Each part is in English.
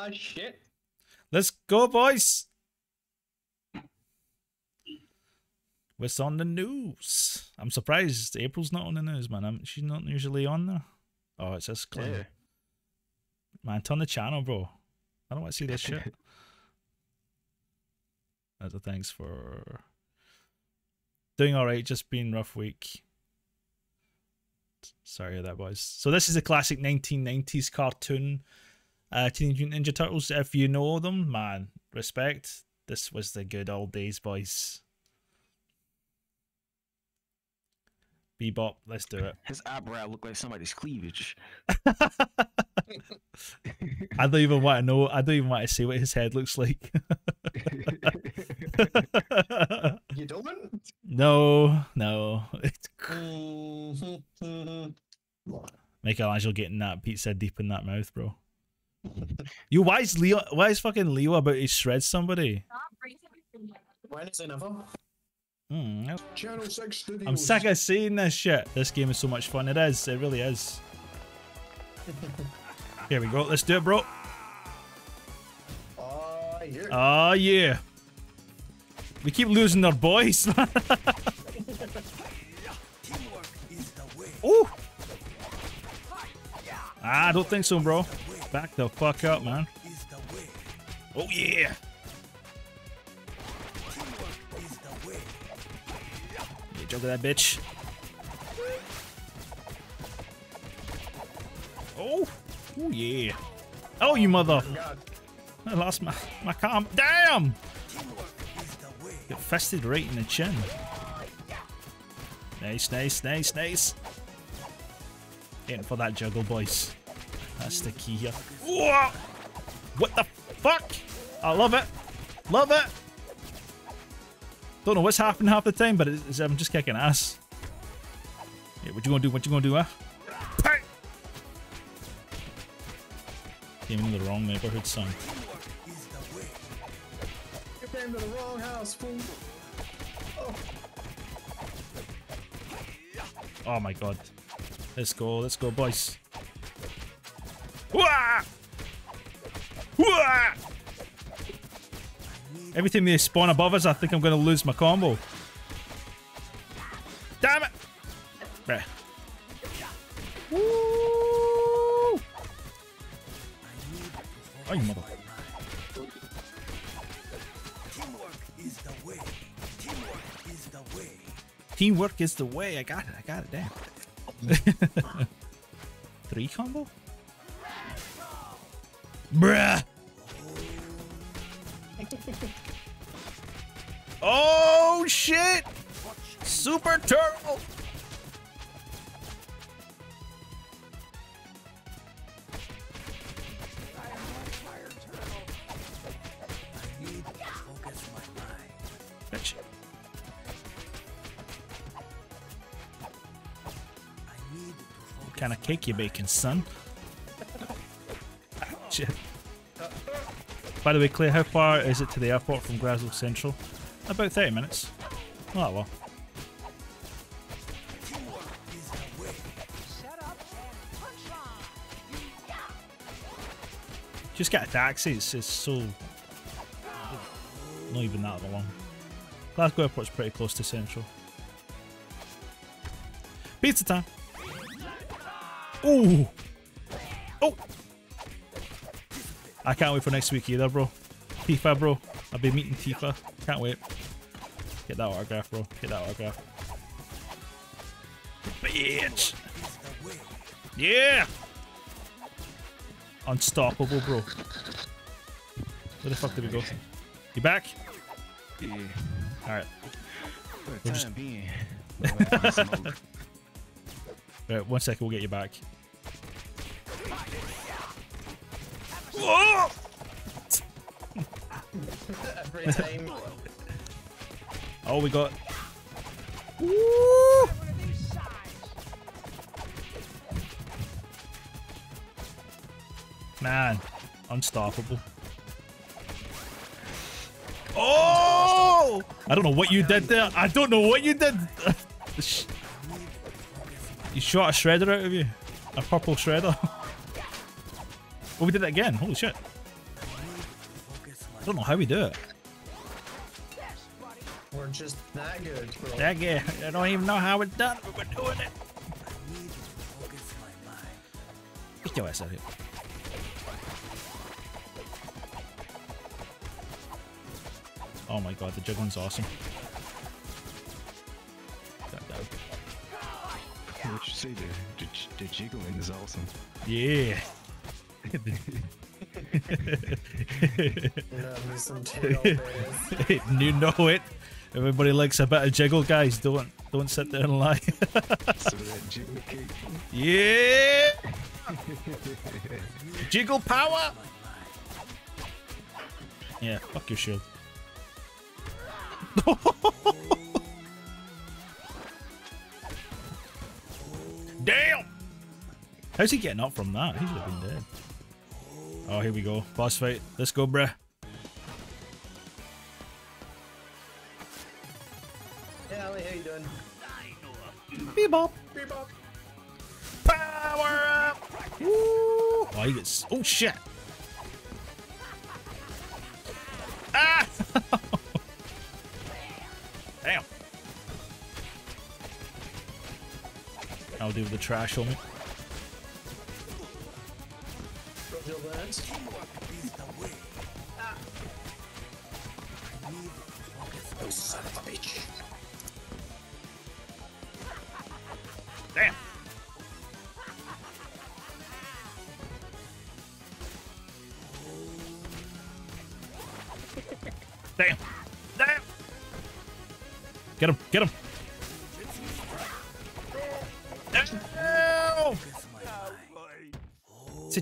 Ah, shit. Let's go, boys. What's on the news? I'm surprised April's not on the news, man. I'm, she's not usually on there. Oh, it's this clear. Yeah. Man, turn the channel, bro. I don't want to see this shit. That's a thanks for doing all right. Just been rough week. Sorry that was. So this is a classic 1990s cartoon, uh, Teenage Mutant Ninja Turtles. If you know them, man, respect. This was the good old days, boys. Bebop, let's do it. His eyebrow looked like somebody's cleavage. I don't even want to know. I don't even want to see what his head looks like. You don't? no, no. It's Mhm. Michelangelo getting that pizza deep in that mouth, bro. You, why is Leo? Why is fucking Leo about to shred somebody? when is it ever? Hmm, Channel 6 Studios. I'm sick of seeing this shit. This game is so much fun. It is. It really is. Here we go. Let's do it, bro. Oh, yeah. Oh yeah. We keep losing our boys. Ooh. Ah, I don't think so, bro. Back the fuck up, man. Oh yeah. Yeah, juggle that bitch. Oh. Oh yeah. Oh, you mother. I lost my my calm. Damn! Get fisted right in the chin. Nice, nice, nice, nice. Getting for that juggle, boys. That's the key here. Whoa! What the fuck? I love it. Love it. Don't know what's happening half the time, but it's, I'm just kicking ass. Yeah, what you gonna do? What you gonna do, huh? Came into the wrong neighborhood, son. You came to the wrong house, fool. Oh my god. Let's go, let's go, boys. Every time they spawn above us, I think I'm going to lose my combo. Damn it! Right. Woo! Oh, you mother. Teamwork is the way. Teamwork is the way. Teamwork is the way. I got it. I got it. Damn. Three combo? Bruh. oh shit! Super turtle. What kind of cake you baking, son? Shit. By the way, Claire, how far is it to the airport from Glasgow Central? About 30 minutes. Not that well. Just get a taxi, it's, it's so... Not even that long. Glasgow Airport's pretty close to Central. Pizza time! Ooh! Oh! I can't wait for next week either, bro. Tifa, bro. I'll be meeting Tifa. Can't wait. Get that autograph, bro. Get that autograph. Bitch! Yeah! Unstoppable, bro. Where the fuck did we go? You back? Yeah. Alright. For the We're time just- being. Go back and smoke. Right, one second, we'll get you back. Whoa! Every time. Oh, we got. Woo! Man, unstoppable. Oh! I don't know what you did there. I don't know what you did. you shot a shredder out of you. A purple shredder. Oh, we did that again. Holy shit. I don't know how we do it. We're just that good, bro. That guy, I don't even know how it's done, but we're doing it. Get your ass out of here. Oh my god, the juggling's awesome. God damn. What you say there? The, the jiggling is awesome. Yeah. You know it. Everybody likes a bit of jiggle, guys. Don't don't sit there and lie. Yeah. Jiggle power. Yeah, fuck your shield. Damn! How's he getting up from that? He should have been dead. Oh, here we go. Boss fight. Let's go, bruh. Yeah, Ellie, how you doing? Bebop. Bebop. Power up! Woo! Oh, he gets. Oh, shit! Ah! Damn. I'll do the trash on me.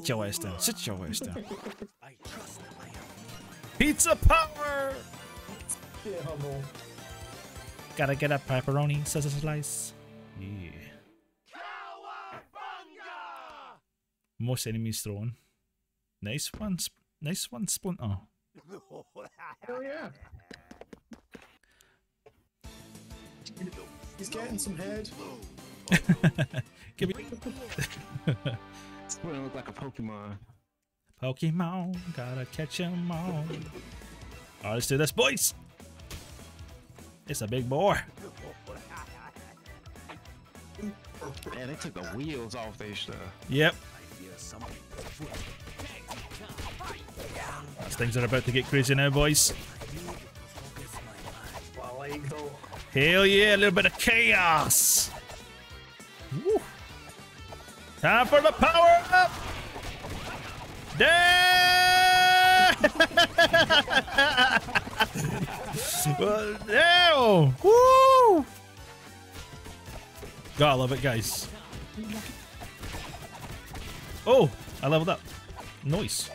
Sit your ass down. Sit your ass down. Pizza power! Yeah. Gotta get a pepperoni scissor slice. Yeah. Most enemies thrown. Nice one. Sp- nice one, Splinter. Oh. Hell yeah. He's getting some head. Give me It's gonna look like a Pokemon. Pokemon. Gotta catch 'em all. Alright, let's do this, boys. It's a big boy. Man, they took the wheels off their stuff. Yep. These things are about to get crazy now, boys. Well, like, though. Hell yeah, a little bit of chaos. Time for the power up. Damn! well, damn! Woo! Gotta love it, guys. Oh, I leveled up. Nice.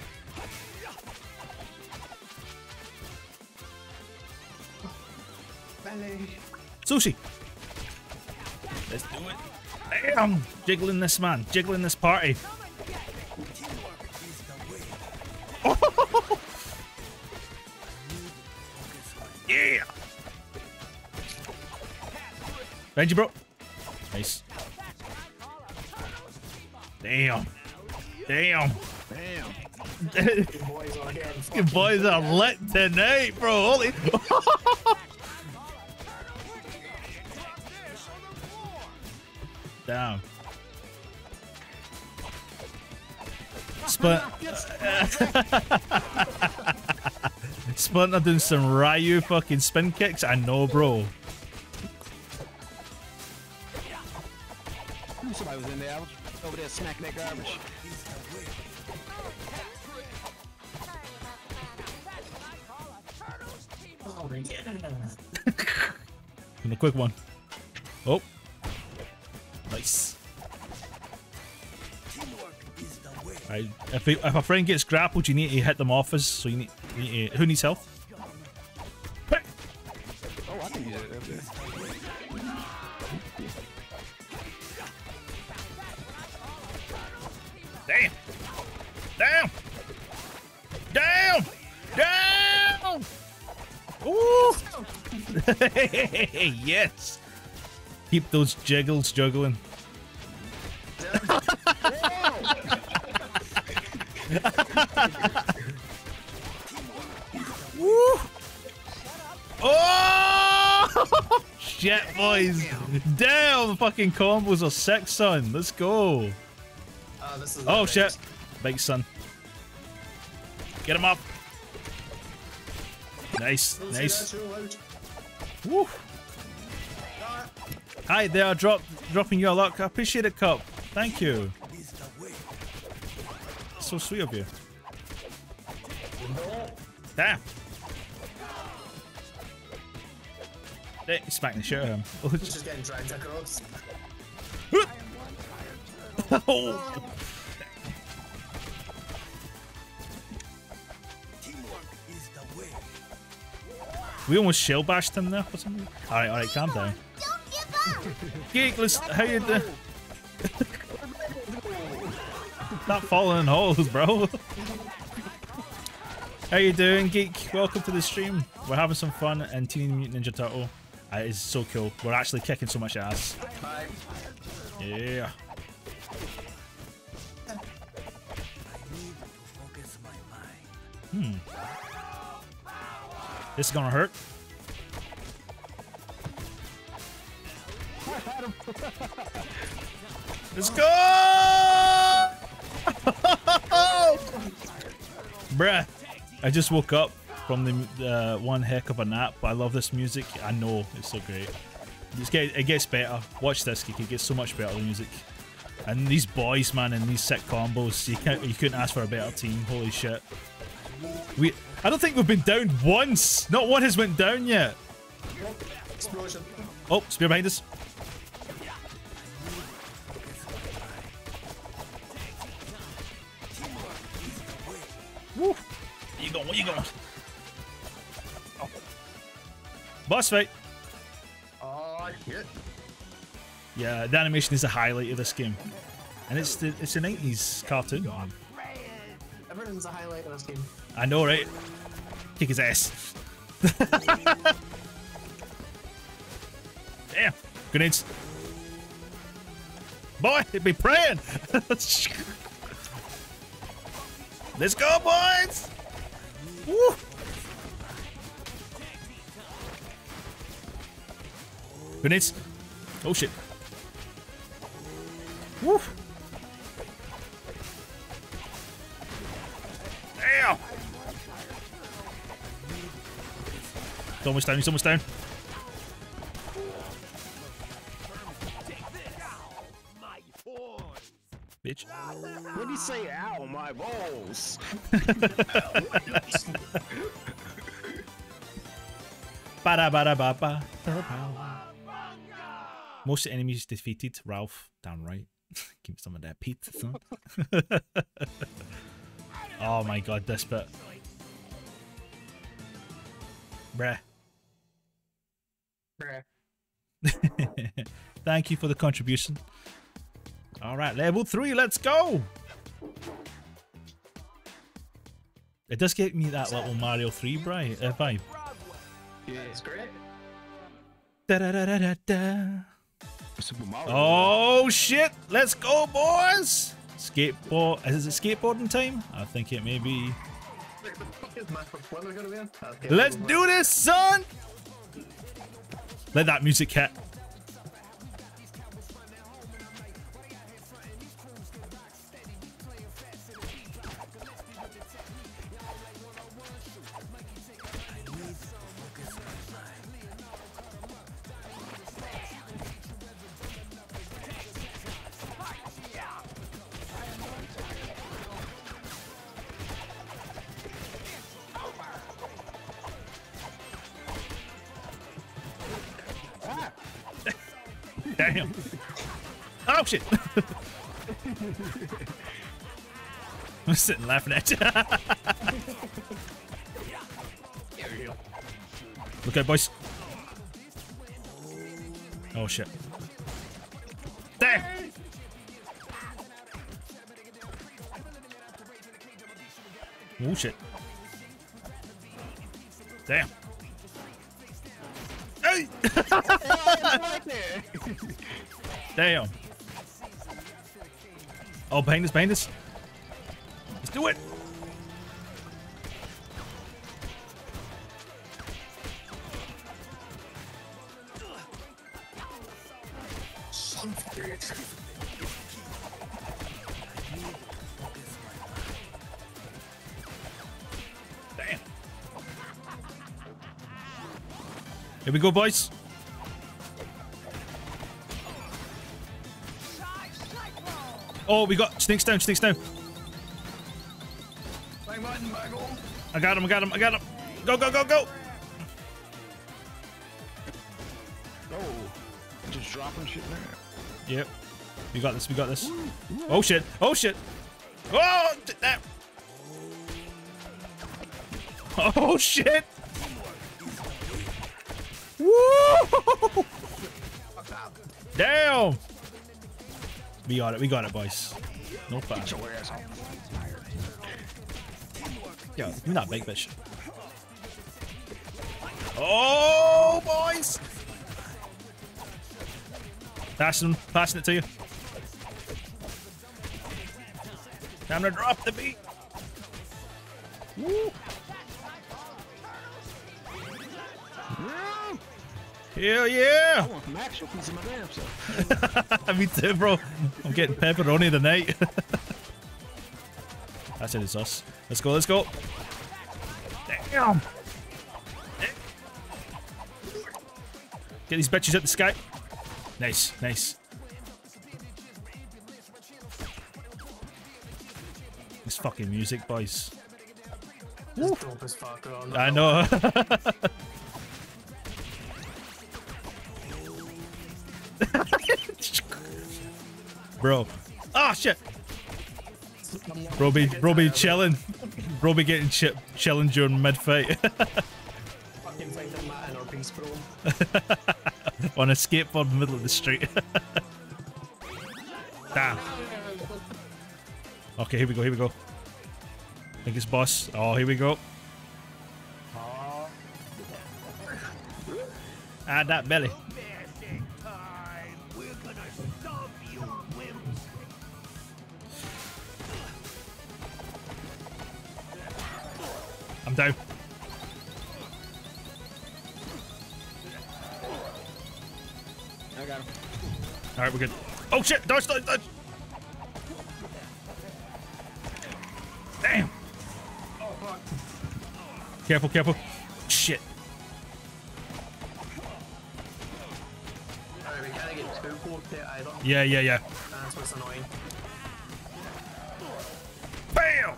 Ballet. Sushi. Let's do it. Damn! Jiggling this man. Jiggling this party. yeah! Benji, bro. Nice. Damn. Damn. Damn. Boys are getting You fucking boys are lit tonight, bro. Holy. Damn. Split. Splinter doing some Ryu fucking spin kicks. I know, bro. Somebody was in there. I was over there smacking that garbage. Oh, yeah. And a quick one. Oh. Nice. Right. If, he- if a friend gets grappled, you need to hit them off us. So you need, you need to, who needs health? Quick. Oh, I think it up there. Damn! Down! Down! Down! Ooh! yes! Keep those jiggles juggling. Woo! Oh! Shit, boys. Damn, the fucking combos are sick, son. Let's go. Oh, Oh, shit. Big son. Get him up. Nice, nice. that too loud. Woo. Hi there, drop, dropping your luck. I appreciate it, Cup. Thank you. So sweet of you. Damn. Hey, he's smacking the shit out of him. Oh, just getting dragged across. oh. We almost shell bashed him there for some reason. Alright, alright, calm down. Geek, let's how you doing? Not falling in holes, bro. how you doing, Geek? Welcome to the stream. We're having some fun in Teenage Mutant Ninja Turtle. Uh, it's so cool. We're actually kicking so much ass. Yeah. Hmm. This is gonna hurt. Let's go! Bruh. I just woke up from the uh, one heck of a nap. I love this music. I know it's so great. It's get, it gets better. Watch this, Geek. It gets so much better. The music. And these boys, man, and these sick combos. You can't, you couldn't ask for a better team. Holy shit. We, I don't think we've been down once. Not one has went down yet. Explosion. Oh, spear behind us. Where you going? Oh. Boss fight. Oh, shit. Yeah, the animation is a highlight of this game. And it's the it's a 90s cartoon. Everything's a highlight of this game. I know, right? Kick his ass. Damn. Grenades. Boy, he'd be praying. Let's go, boys. Woo. Grenades. Oh, shit. Woo. Damn. He's almost down, he's almost down. Bitch. What do you say? Ow, my balls. Ba-da-ba-da-ba-ba. Most enemies defeated. Ralph, damn right. Give me some of that pizza, son. oh my god, this bit. Bruh. Bruh. Thank you for the contribution. Alright, level 3, let's go! It does give me that little Mario 3 bri- uh, vibe. Yeah, It's great. Da-da-da-da-da. Oh shit! Let's go, boys! Skateboard. Is it skateboarding time? I think it may be. Wait, the fuck is my what am I gonna be on? Okay, Let's do this, son! Let that music hit. Sitting laughing at you. Look out, boys. Oh shit. Damn! Oh shit. Damn. Hey! Damn. Oh, behind us, behind us do it! Here we go, boys. Oh, we got snakes down, snakes down. I got him, I got him, I got him. Go, go, go, go. Oh, just dropping shit there. Yep. We got this, we got this. Oh shit, oh shit. Oh, that. Oh shit. Woo! Damn. We got it, we got it, boys. No problem. Get your ass off. Yo, me that big bitch. Oh, boys! Passing, passing it to you. Time to drop the beat. Woo! Hell yeah! I want an actual piece of my damn self. Me too, bro. I'm getting pepperoni tonight. That's it, it's us. Let's go, let's go. Damn! Get these bitches at the sky. Nice, nice. This fucking music, boys. Just dope as fuck. Oh, no. I know. Bro. Ah, shit. Bro be chilling. Bro be getting ch chilling during mid-fight. On a skateboard in the middle of the street. Damn. Okay, here we go, here we go. I think it's boss. Oh, here we go. Add that belly. Alright, we're good. Oh shit! Dodge, dodge, dodge! Damn! Oh. Careful, careful. Shit. Alright, we can't get too close to it either. Yeah, yeah, yeah. That's what's annoying. Bam!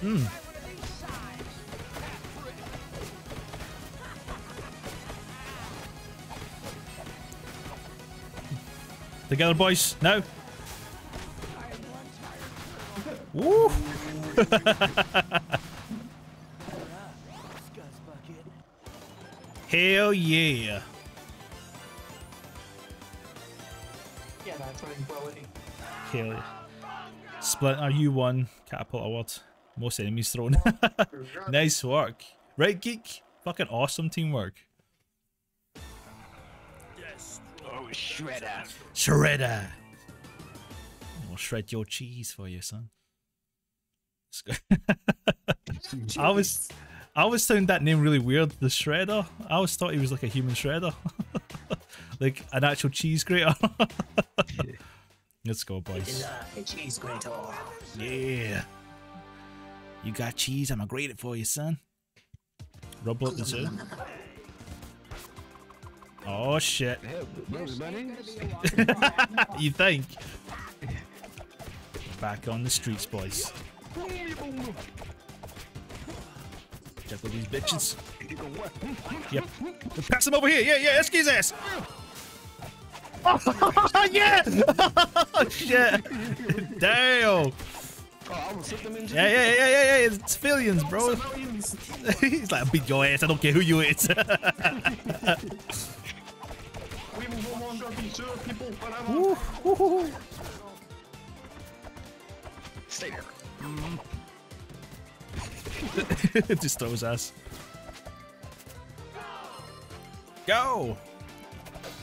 Hmm. Together, boys. Now. Woo! Hell yeah! Yeah, that's. Hell yeah. Splinter, uh, you won. Catapult award. Most enemies thrown. nice work. Right, Geek? Fucking awesome teamwork. Shredder. Shredder. I'll shred your cheese for you, son. I was, I always found that name really weird. The Shredder. I always thought he was like a human shredder, like an actual cheese grater. Let's go, boys. Cheese grater. Yeah. You got cheese? I'ma grate it for you, son. Rub up the zoo. Oh shit. Hell, Bugs Bunny? you think? Back on the streets, boys. Check Juggle these bitches. Yep. Pass him over here. Yeah, yeah. Let's get his ass. Oh, yeah! oh, shit! Damn! Oh, I will slip them in Yeah, yeah, yeah, yeah, yeah, it's civilians, bro. He's like, beat your ass, I don't care who you is. We will no longer be sure people forever. Stay there. Just throws ass. Go!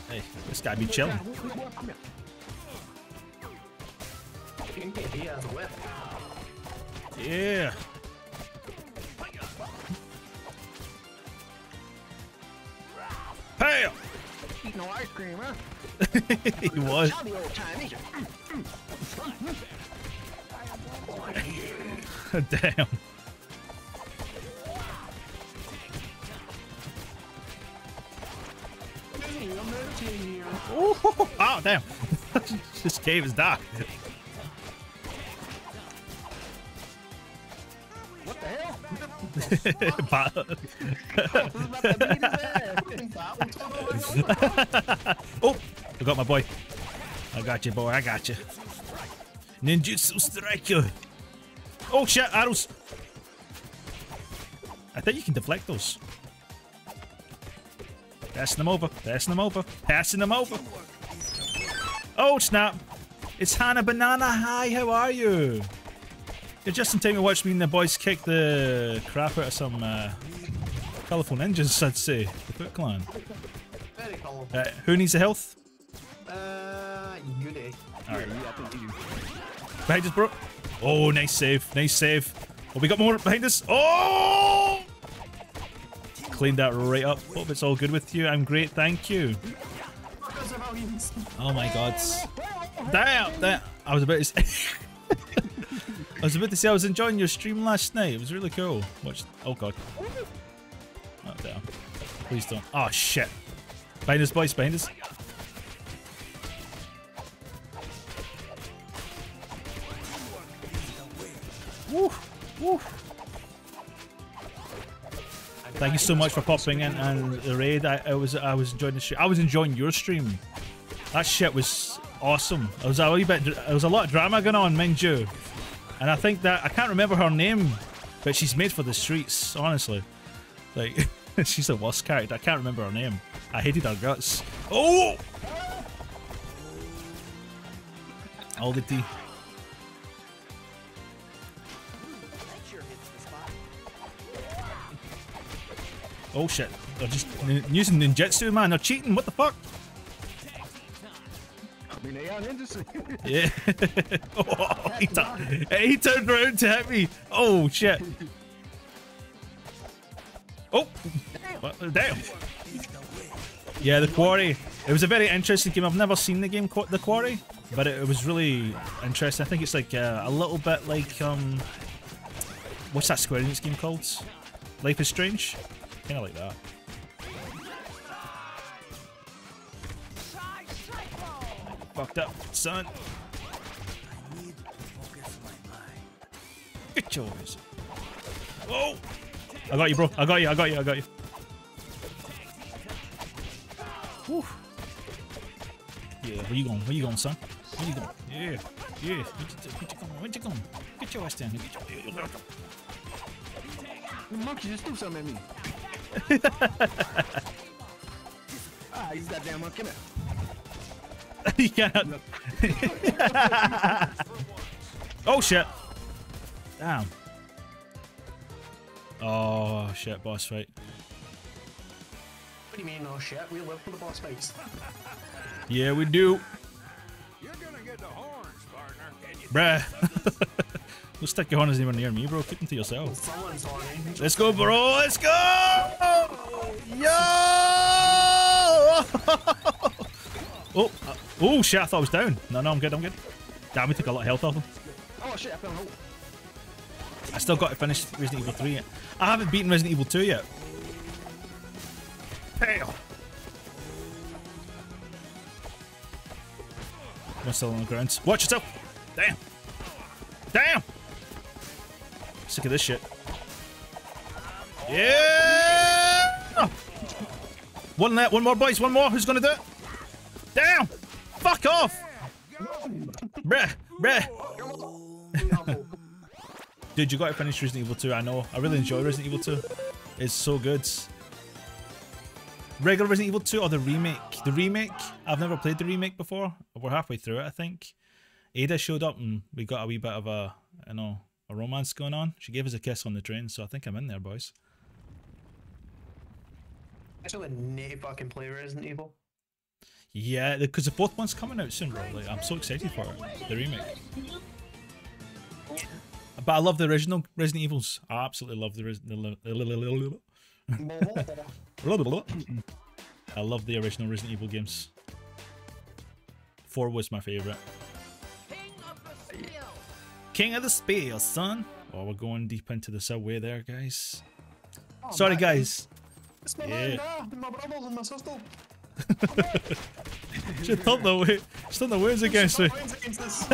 Hey, this guy be chilling. Yeah. Pam! Eating no ice cream, huh? he was. Time, ain't you? Mm, mm, mm. Damn. Hey, I'm meditating here. Oh, oh damn. this cave is dark. What the hell? But- oh, I got my boy. I got you, boy. I got you. Ninjutsu Striker. Oh shit, arrows. I think you can deflect those. Passing them over. Passing them over. Passing them over. Oh snap! It's Hannah Banana. Hi, how are you? You're just in time to watch me and the boys kick the crap out of some uh, colourful ninjas, I'd say. The Foot Clan. Very cool. Uh, who needs the health? Uh, you. Alright. I think you. Behind us, bro. Oh, nice save. Nice save. Oh, we got more behind us. Oh! Cleaned that right up. Hope it's all good with you. I'm great, thank you. Because of how you Oh my god. Damn! That I was about to say. I was about to say I was enjoying your stream last night. It was really cool. Watch. Oh god. Oh damn. Please don't. Oh shit. Behind us, boys. Behind us. Woo! Woo! Thank you so much for popping in and the raid. I, I was I was enjoying the stream. I was enjoying your stream. That shit was awesome. There was a wee bit. There was a lot of drama going on, mind you. And I think that I can't remember her name, but she's made for the streets. Honestly, like she's the worst character. I can't remember her name. I hated her guts. Oh! All the. Oh shit! They're just using ninjutsu, man. They're cheating. What the fuck? Mean, they are ninjas. Yeah. oh, he, tu- he turned around to hit me. Oh shit. Oh. What- Damn. Yeah, the quarry. It was a very interesting game. I've never seen the game the quarry, but it, it was really interesting. I think it's like uh, a little bit like um, what's that Square Enix game called? Life is Strange. Kind of like that. Fucked up, son. Get yours. Oh! I got you, bro. I got you. I got you. I got you. Whew. Yeah, where you going? Where you going, son? Where you going? Yeah, yeah. Where you, going? Where you going? Get your ass down here. Get your, the monkey just threw something at me. ah, he's that damn monkey. Come here. you oh shit! Damn. Oh shit! Boss fight. What do you mean, oh shit? We live for the boss fights. Yeah, we do. You're gonna get the horns, partner. Can you Bruh. Don't stick your horns anywhere near me, bro. Keep them to yourself. Someone's on it. Let's go, bro. Let's go. Yo. Oh, uh, oh shit! I thought I was down. No, no, I'm good. I'm good. Damn, we took a lot of health off him. Oh shit, I a hole. I still got to finish Resident Evil 3 yet. I haven't beaten Resident Evil 2 yet. Hell. One still on the ground. Watch yourself. Damn. Damn. Sick of this shit. Yeah. One left. One more, boys. One more. Who's gonna do it? Damn. Fuck off. Bruh. Bruh. Dude, you got to finish Resident Evil 2. I know. I really enjoy Resident Evil 2. It's so good. Regular Resident Evil 2 or the remake? The remake. I've never played the remake before. We're halfway through it, I think. Ada showed up and we got a wee bit of a, you know, a romance going on. She gave us a kiss on the train, so I think I'm in there, boys. I Actually, need fucking play Resident Evil. Yeah, because the fourth one's coming out soon, bro. Like, I'm so excited for it. The remake. But I love the original Resident Evils. I absolutely love the, res- the, the, the I love the original Resident Evil games. Four was my favorite. King of the Spiel, son. Oh, we're going deep into the subway there, guys. Oh, Sorry, back, guys. It's my Yeah. man, nah, my brothers and my sister. She thought the way. She thought the ways against me. Mine's against this.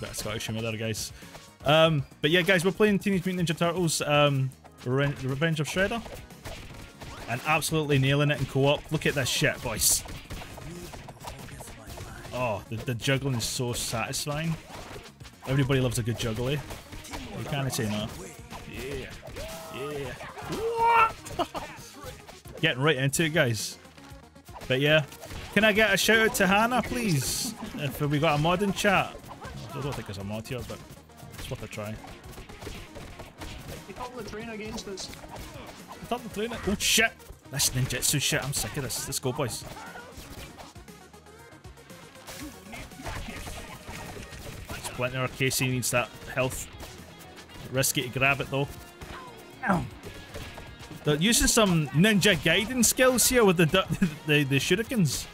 Bit of Scottish humour there, guys. Um, but yeah, guys, we're playing Teenage Mutant Ninja Turtles um, Re- Revenge of Shredder. And absolutely nailing it in co-op. Look at this shit, boys. Oh, the, the juggling is so satisfying. Everybody loves a good juggle, eh? You can't say no. Yeah. Yeah. What? Getting right into it, guys. But yeah. Can I get a shout out to Hannah, please? If we got a mod in chat. I don't think there's a mod here, but it's worth a try. He called the train against us. I thought the train. Oh shit! This ninjutsu shit. I'm sick of this. Let's go, boys. Splinter Casey needs that health. Risky to grab it though. Ow. They're using some ninja guiding skills here with the the the shurikens.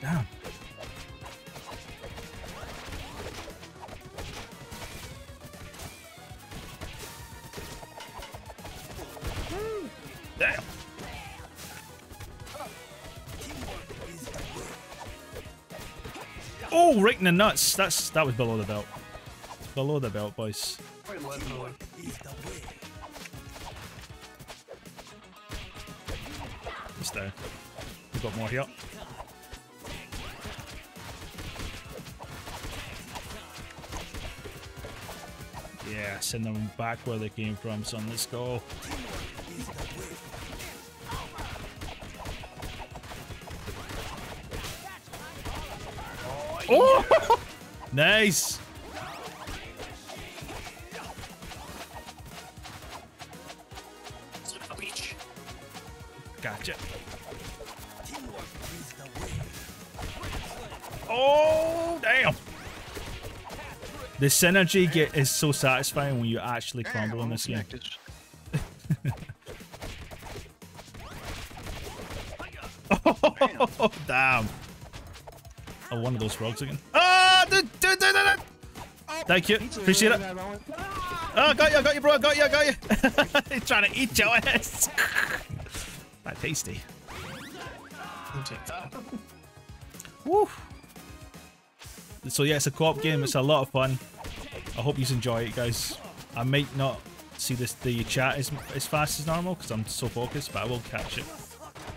Damn. Damn. Oh, right in the nuts. That's that was below the belt. Below the belt, boys. We've got more here. Yeah, send them back where they came from, son. Let's go. Oh! nice! The synergy get is so satisfying when you actually crumble in this game. Oh, damn. Oh, one of those frogs again. Ah, dude, dude, dude, dude, dude. Thank you. Appreciate it. Oh, got you, I got you, bro. I got you, I got you. He's trying to eat your ass. that tasty. I'll take that. Woo. So yeah, it's a co-op game. It's a lot of fun. I hope you enjoy it, guys. I might not see this the chat as as fast as normal because I'm so focused, but I will catch it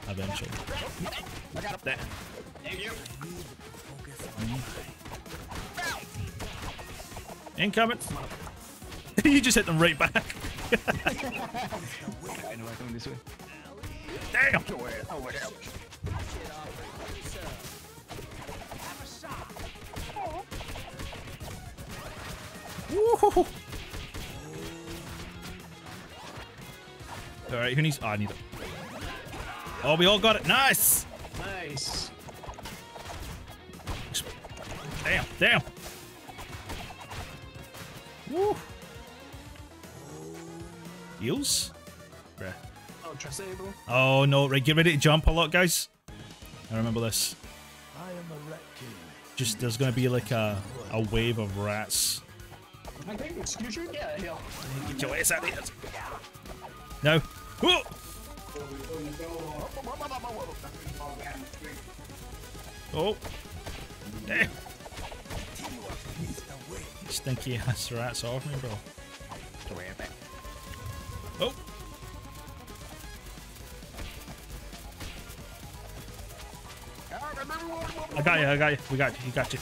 eventually. Incoming. you just hit them right back. I know I'm going this way. Damn. All right, who needs? Oh, I need it. Oh, we all got it. Nice. Nice. Damn, damn. Woo. Heals? Bruh. Oh, Tracebo. Oh no, right, get ready to jump a lot, guys. I remember this. I am the Rat King. Just there's gonna be like a, a wave of rats. I think, excuse you? Yeah, hell. Get your ass out of here. No. Whoa! Oh. Damn. Stinky ass rats off me, bro. Oh. I got you, I got you, we got you, you got you.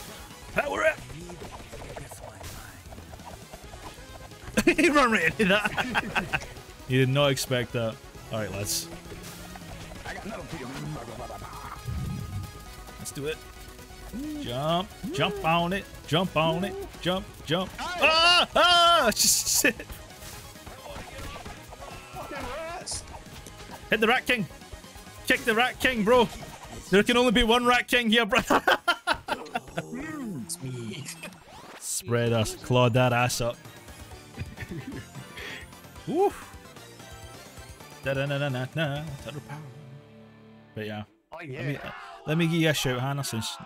Power up! he run right into that. you did not expect that. Alright, lads. Let's do it. Jump, jump on it, jump on it, jump, jump. Ah! Ah! Shit. Hit the Rat King. Kick the Rat King, bro. There can only be one Rat King here, bro. Spread us, claw that ass up. Woo. Da da da da da da. Turtle power. But yeah. Oh Let me, let me give you a shout, Hannah, since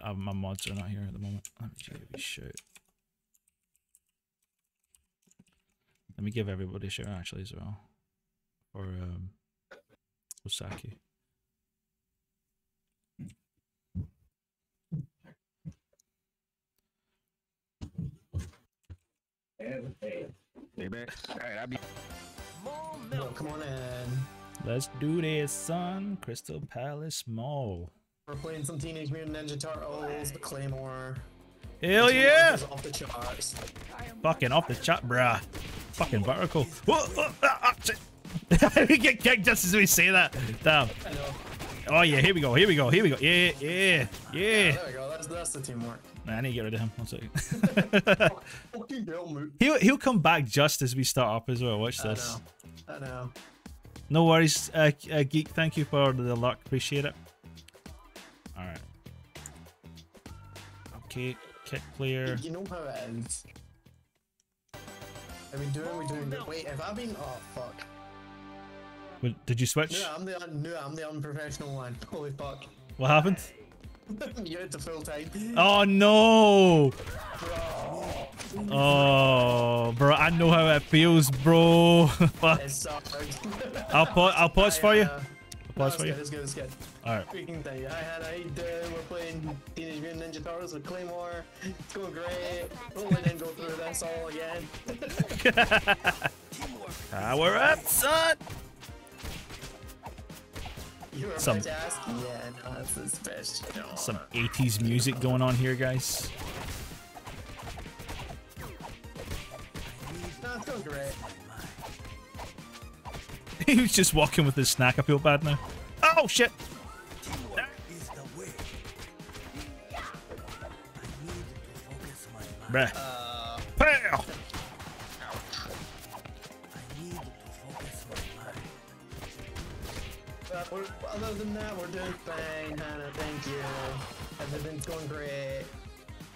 uh, my mods are not here at the moment. Let me give you a shout. Let me give everybody a shout actually as well. For um Osaki. They back. Alright, I'll be. Come on in. Let's do this, son. Crystal Palace Mall. We're playing some Teenage Mutant Ninja Turtles, the Claymore. Hell yeah! Off the charts. Fucking off the chat, bruh. Fucking vertical. Whoa, oh, ah, ah, shit. we get kicked just as we say that. Damn. I. Oh yeah, here we go, here we go, here we go. Yeah, yeah, yeah. There we go. That's that's the teamwork. Nah, I need to get rid of him. One second. Fucking he'll he'll come back just as we start up as well. Watch I this. know. I know. No worries, uh, uh, geek. Thank you for the luck. Appreciate it. All right. Okay, kick player. You know how it. I've been doing, we doing. Wait, have I been? Oh fuck. Did you switch? No, I'm the un, no, I'm the unprofessional one. Holy fuck. What happened? You're to full time. Oh no! Oh, bro, I know how it feels, bro. Fuck. I'll pause. I'll pause for you. Uh, I'll pause no, for you. It's good, it's good, it's good. All right. Freaking thing. Hi Hannah, how you doing? We're playing Teenage Mutant Ninja Turtles with Claymore. It's going great. We'll then go through this all again. Power up, son. Some- to ask? Yeah, no, that's the special. Some 80s music going on here, guys. No, it's going great. he was just walking with his snack. I feel bad now. Oh shit! Bruh. Uh, Pow! But we're, other than that, we're doing fine, Hannah. Thank you. Everything's going great.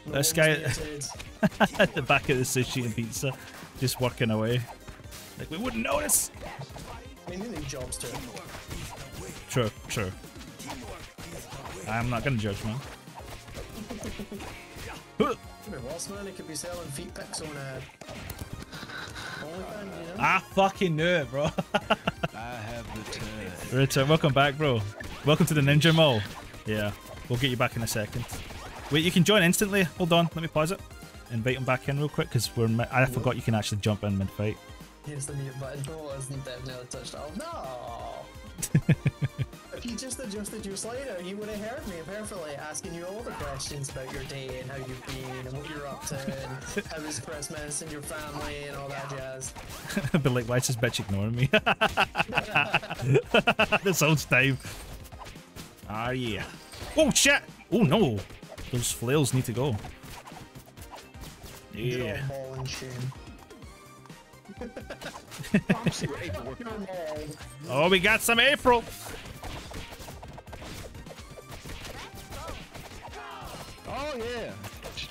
No This guy- At the back of the sushi and pizza, just working away. Like we wouldn't notice. I mean, we need jobs too. True, true. I'm not gonna judge, man. Huh. Could be worse, man. It could be selling feet pics on a OnlyFans, you know? I fucking knew it, bro. I have the time. Return. Welcome back, bro. Welcome to the Ninja Mall. Yeah, we'll get you back in a second. Wait, you can join instantly. Hold on, let me pause it. Invite him back in real quick because we're. I forgot you can actually jump in mid fight. Here's the mute button. Oh, oh, no, isn't definitely touched off. No! If you just adjusted your slider, you would have heard me perfectly asking you all the questions about your day and how you've been and what you're up to and how was Christmas and your family and all that jazz. but like, why is this bitch ignoring me? this whole time. Ah, yeah. Oh shit! Oh no! Those flails need to go. Yeah. old ball and shame. Oh, we got some April. Oh yeah.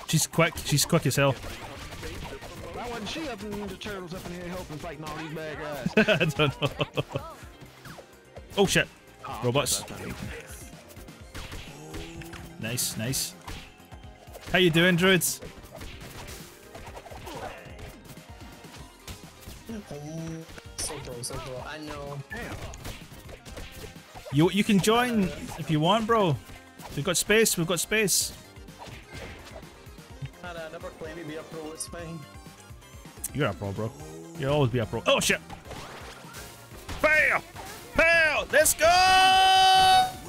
She's quick. She's quick as hell. Why wasn't she up in the turtles up in here helping fighting all these bad guys? I don't know. Oh shit. Ah, Robots. Nice, nice. How you doing, druids? So close, so close. I know. You you can join if you want, bro. We've got space. We've got space. Never claim to be a pro, it's fine. You're a pro, bro. You'll always be a pro. Oh shit! Fail! Fail! Let's go!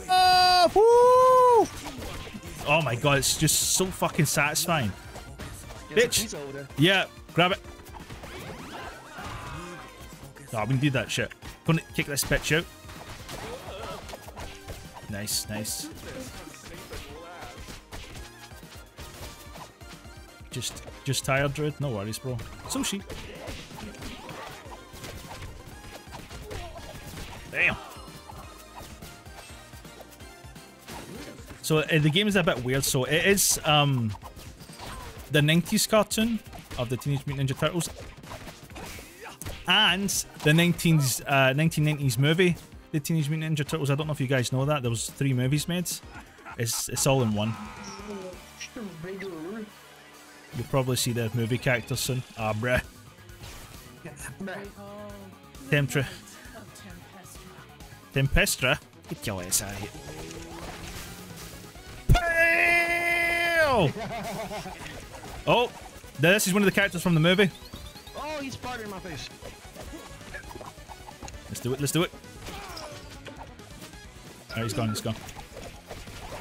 Oh, woo! Oh my god, it's just so fucking satisfying. Bitch! He's over there. Yeah, grab it. Oh, we can do that shit. Gonna kick this bitch out. Nice, nice. Just, just tired, Druid? No worries, bro. Sushi. Damn. So uh, the game is a bit weird. So it is um the 90s cartoon of the Teenage Mutant Ninja Turtles. and the 19s, uh, 1990s movie, the Teenage Mutant Ninja Turtles. I don't know if you guys know that. There was three movies made. It's it's all in one. You'll probably see the movie characters soon. Ah, bruh. Temptra. Tempestra? Get your ass out of here. Oh, this is one of the characters from the movie. Oh, he's farting in my face. Let's do it, let's do it. Oh, he's gone, he's gone.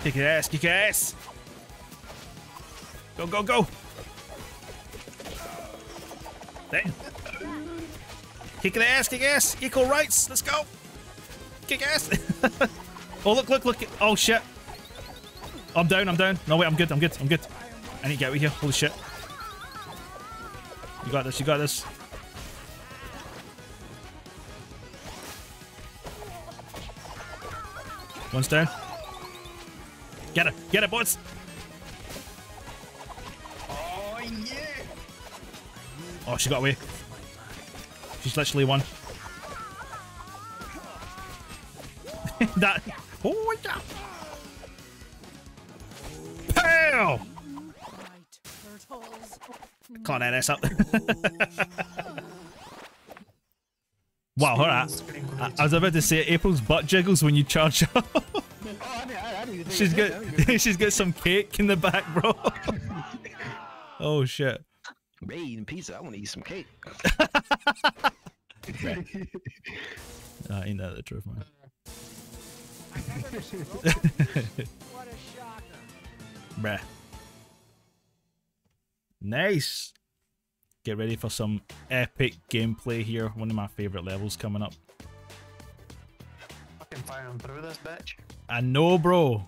Kick your ass, kick your ass! Go, go, go! Damn. Kick your ass, kick ass! Equal rights, let's go! Kick ass! oh, look, look, look! Oh, shit! I'm down, I'm down. No, wait, I'm good, I'm good, I'm good. I need to get out of here. Holy shit. You got this, you got this. One's down. Get it, get it, boys! Oh, she got away. She's literally one. that. Oh, yeah. Pow! Caught that ass up. wow, alright. I, I was about to say April's butt jiggles when you charge think she's got she's got some cake in the back, bro. oh shit. Of- Ray eating pizza. I want to eat some cake. Nah, ain't that the truth, man? What a shocker. Bruh. Nice. Get ready for some epic gameplay here. One of my favorite levels coming up. Fucking firing through this bitch. I know, bro.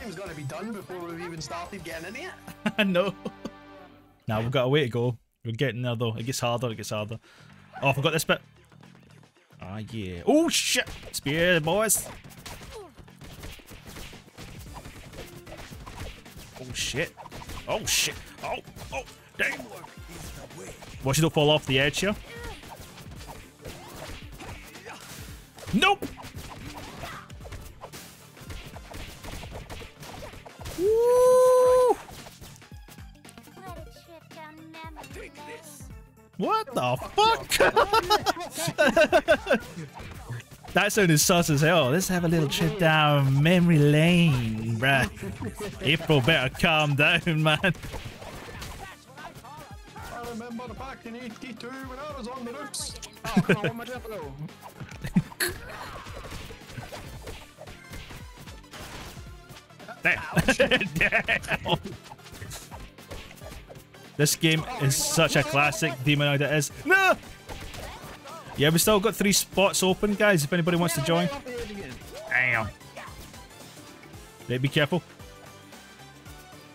Game's gotta be done before we've even started getting in it. I know. Now we've got a way to go. We're getting there though. It gets harder. It gets harder. Oh, I forgot this bit. Ah, yeah. Oh shit! Spear, boys. Oh shit. Oh shit. Oh, oh, damn. Watch it don't fall off the edge here. Nope. Woo! What the fuck? that sounded sus as hell. Let's have a little trip down memory lane, bruh. April better calm down, man. I remember back in 82 when I was on the roofs. Oh, come on, my go? Damn. Damn. This game is such a classic, Demonoid it is. No! Yeah, we still got three spots open, guys, if anybody wants to join. Off the edge again. Damn. Right, be careful.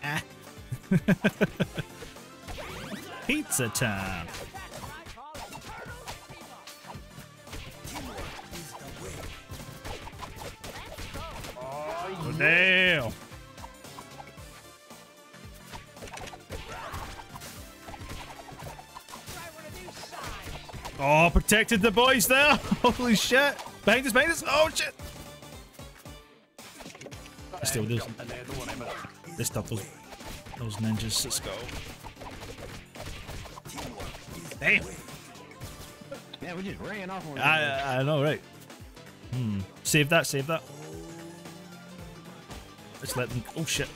Ah. Pizza time. Oh, damn. Oh, protected the boys there. Holy shit. Behind us, behind us. Oh, shit. Still does. This stuff those, those ninjas. Let's go. Damn. Man, we just ran off on I, I know, right? Hmm. Save that, save that. Let's let them. Oh shit.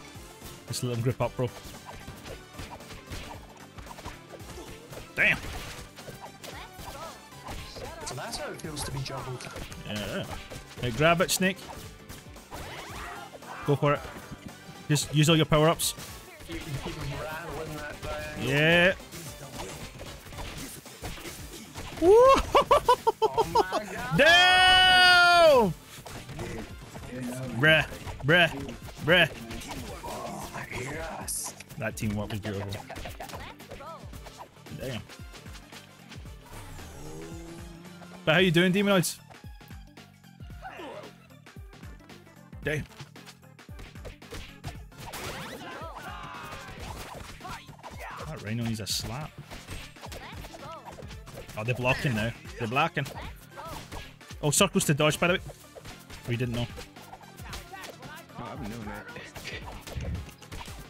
Let's let them grip up, bro. Damn. So that's how it feels to be juggled. Yeah. Hey, grab it, Snake. Go for it. Just use all your power ups. Keep, keep him rattling that thing. Yeah. Oh my god. Down! Bruh, bruh, bruh. Yes. That teamwork was beautiful. Damn. But how you doing, Demonoids? Damn. That Rhino needs a slap. Oh, they're blocking now. They're blocking. Oh, circles to dodge, by the way. We didn't know. Oh, I've been doing that.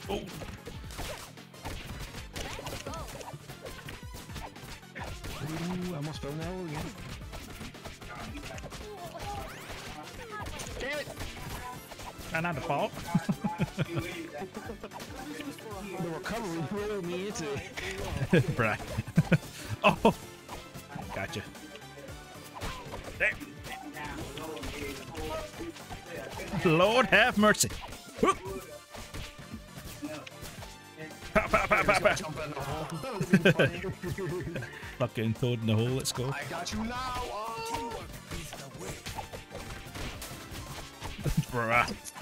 Oh. Ooh, I almost fell in that hole again. And not the fault. The recovery rolled me into it. Bruh. oh. Gotcha. Damn. Lord have mercy. Whoop. That would've been funny. Fucking toad in the hole, let's go. I got you now. Oh. Bruh.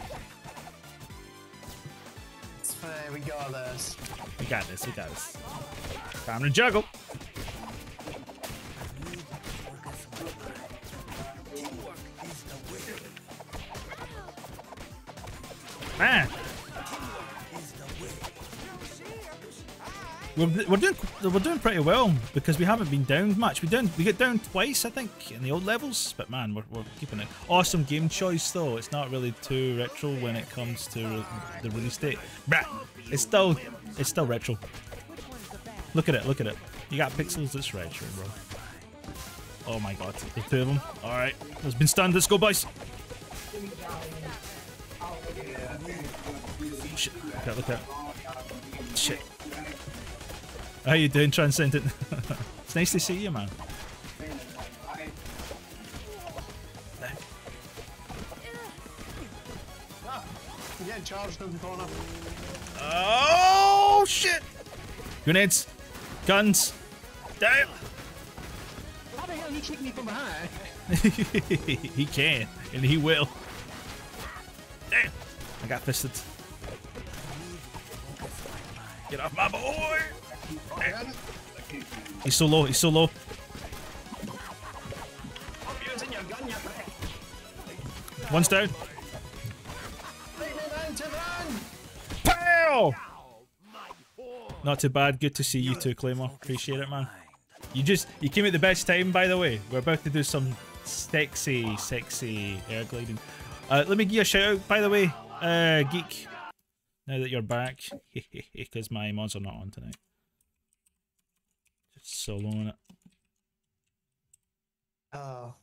Fine. We got this. We got this, we got this. Time to juggle. Man. We're, we're doing we're doing pretty well because we haven't been down much. We down we get down twice I think in the old levels, but man, we're, we're keeping it. Awesome game choice though. It's not really too retro when it comes to the release date. Bruh, it's still it's still retro. Look at it, look at it. You got pixels that's retro, bro. Oh my god, the two of them. All right, has been stunned. Let's go, boys. Shit. Look at, look at. Shit. How you doing, Transcendent? it's nice to see you, man. I'm getting charged in the corner. Oh shit! Grenades, guns, down. How the hell you kicked me from behind? he can, and he will. Damn! I got fisted. Get off my boy! He's so low. He's so low. One's down. Pow! Not too bad. Good to see you too, Claymore. Appreciate it, man. You just you came at the best time, by the way. We're about to do some sexy, sexy air gliding. Uh, let me give you a shout out, by the way, uh, Geek. Now that you're back, because my mods are not on tonight. Just soloing it. Oh,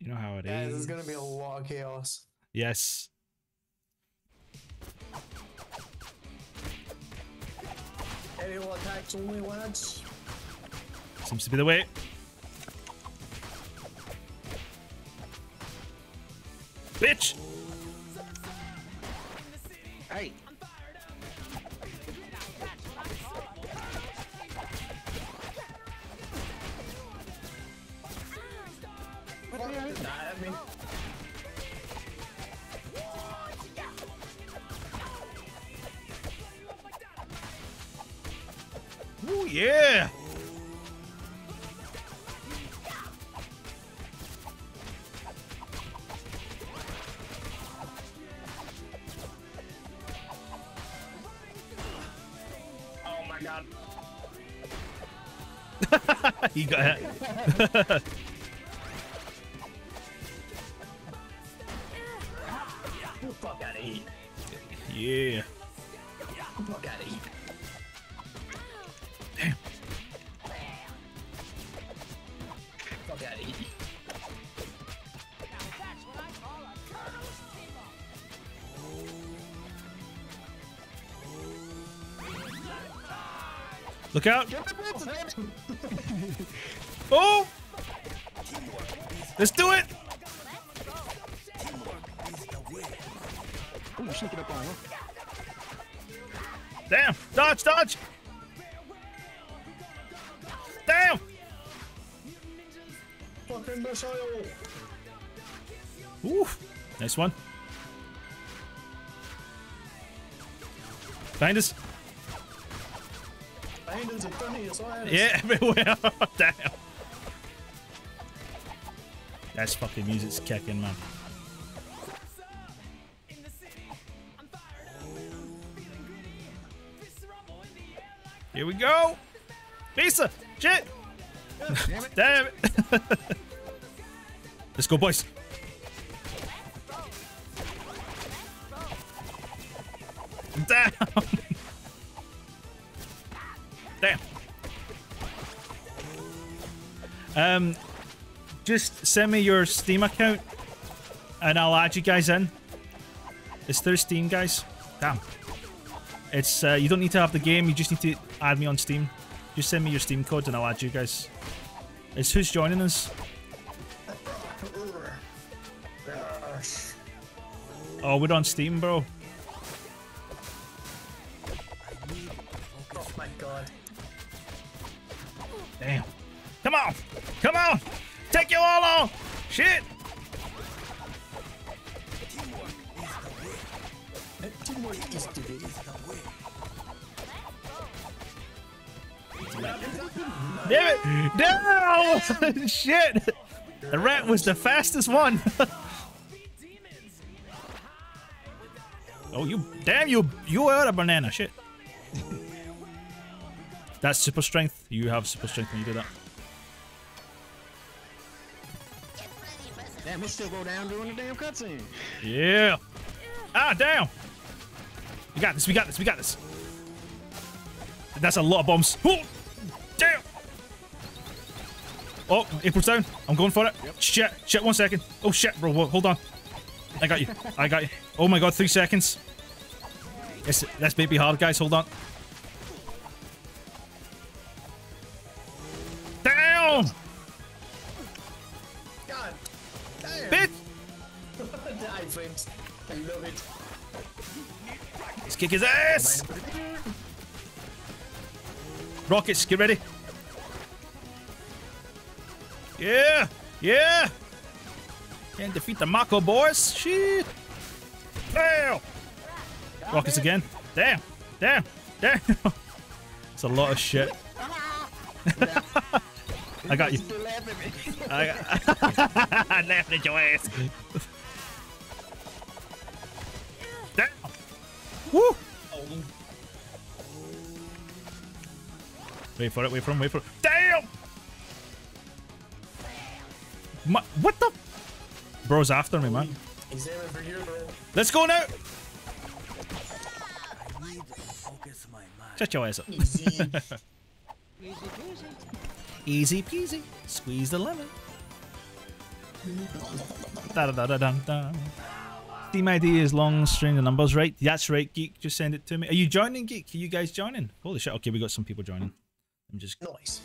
You know how it guys, is. there's gonna be a lot of chaos. Yes. Aerial attacks only once. Seems to be the way. Bitch! Hey! I mean, Ooh, yeah! oh my god. he got Yeah. Fuck out of here. Damn. Fuck out of here. Look out! Oh! Let's do it! Ooh, Damn! Dodge, dodge! Damn! Fucking missile. Ooh, nice one. Find us. Behind us in front of you, Yeah, everywhere. Damn. That's fucking music's kicking, man. Here we go. Visa, shit. Damn it! Let's go, boys. Damn! Damn. Um, just send me your Steam account, and I'll add you guys in. Is there Steam, guys? Damn. It's uh, you don't need to have the game. You just need to add me on Steam. Just send me your Steam code, and I'll add you guys. It's who's joining us? Oh, we're on Steam, bro. Oh my god. Damn. Come on! Come on! Take you all on! Shit! Teamwork is the way. Damn it! No! Shit! The rat was the fastest one. oh, you! Damn you! You are a banana. Shit. That's super strength. You have super strength when you do that. Damn, it still go down during the damn cutscene. Yeah. Ah, damn. We got this. We got this. We got this. That's a lot of bombs. Oh, damn. Oh, April's down. I'm going for it. Shit. Shit. One second. Oh shit, bro. Hold on. I got you. I got you. Oh my god. Three seconds. This this may be hard, guys. Hold on. Damn. God damn. The. I love it. Let's kick his ass. Rockets, get ready. Yeah, yeah. Can't defeat the Mako boys. Shit. Damn. Rockets again. Damn. Damn. Damn. It's a lot of shit. I got you. I, got... I laughed at your ass. Woo. Wait for it, wait for him, wait for it. Damn! Ma what the? Bro's after me, man. He's aiming for you, bro. Let's go now! Shut your ass up. Easy. Easy peasy. Squeeze the lemon. Da da da da dum dum. ID is long string of numbers, right? That's right, Geek. Just send it to me. Are you joining, Geek? Are you guys joining? Holy shit. Okay, we got some people joining. I'm just. nice.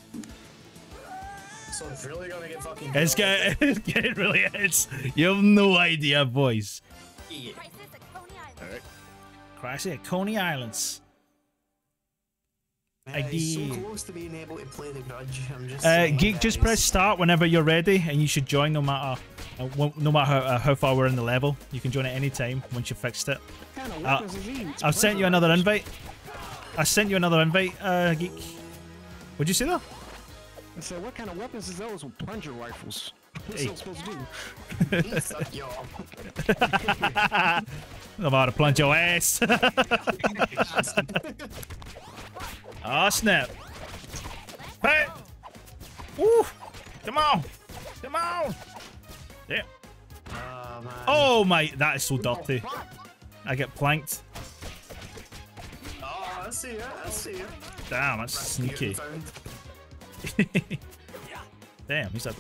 So it's really gonna get fucking. It's good. getting, it really is. You have no idea, boys. Yeah. Crisis at Coney Island. Crisis at Coney Islands. Uh, so close to being able to play the grudge. I'm just. Uh, Geek, just guys. press start whenever you're ready, and you should join no matter uh, no matter how, uh, how far we're in the level. You can join at any time once you've fixed it. What kind of Uh, weapons is these? I've sent you another invite. I sent you another invite, uh, Geek. What'd you say there? I said, what kind of weapons is those with plunger rifles? What's Hey. those supposed to do? He sucked you off. I'm about to plunge your ass. oh, snap. Hey! Woo! Come on! Come on! Yeah. Oh man. Oh my, that is so dirty. I get planked. Oh, I see ya. I see ya. Damn, that's sneaky. Damn, he's up.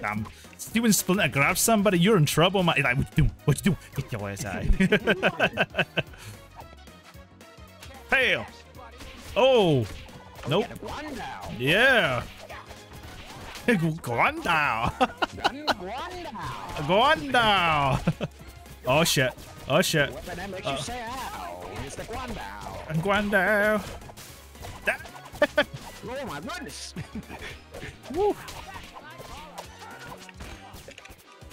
Damn. Steven Splinter grabs somebody, you're in trouble, man. Like, what you doing? What you doing? Get your ass out. Fail. Oh. Nope. Yeah. Go on down. One down. Go on down. Oh shit. Oh shit. Uh, Weapon that makes you say ow. It's the one down. I'm going down. Oh my goodness. Woo.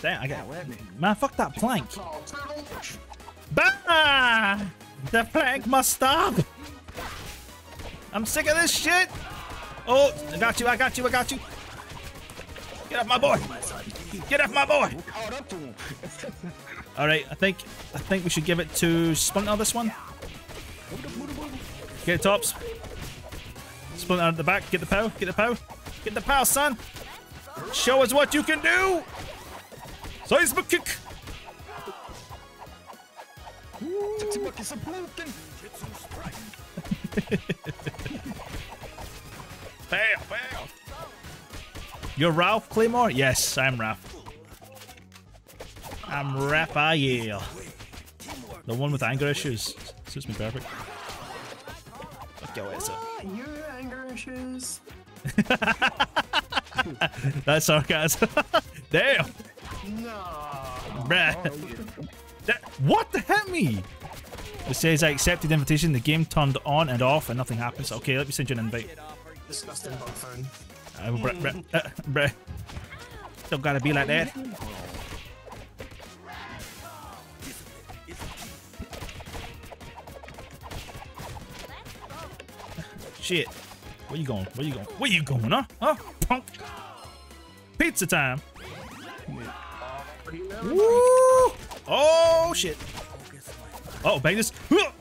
Damn, I got. Man, fuck that plank. Bah! The plank must stop. I'm sick of this shit. Oh, I got you. I got you. I got you. Get off my boy. Get off my boy. Caught up to him. All right, I think I think we should give it to Splinter this one. Get tops. Splinter at the back. Get the pow. Get the pow. Get the pow, son. Show us what you can do. Seismic kick. Bam, bam. You're Ralph Claymore? Yes, I'm Ralph. I'm Raphael. The one with anger issues. Suits me perfect. Fuck your ass up. Ah, you anger issues. That's sarcasm. Damn. No. Bruh. That, what the hit me? It says I accepted the invitation, the game turned on and off and nothing happens. Okay, let me send you an invite. Disgusting bug phone. Uh, bruh, bruh, uh, bruh. Don't gotta be like that. Shit. Where you going? Where you going? Where you going, huh? Huh? Punk. Pizza time. Woo! Oh, shit. Oh, bang this. Oh,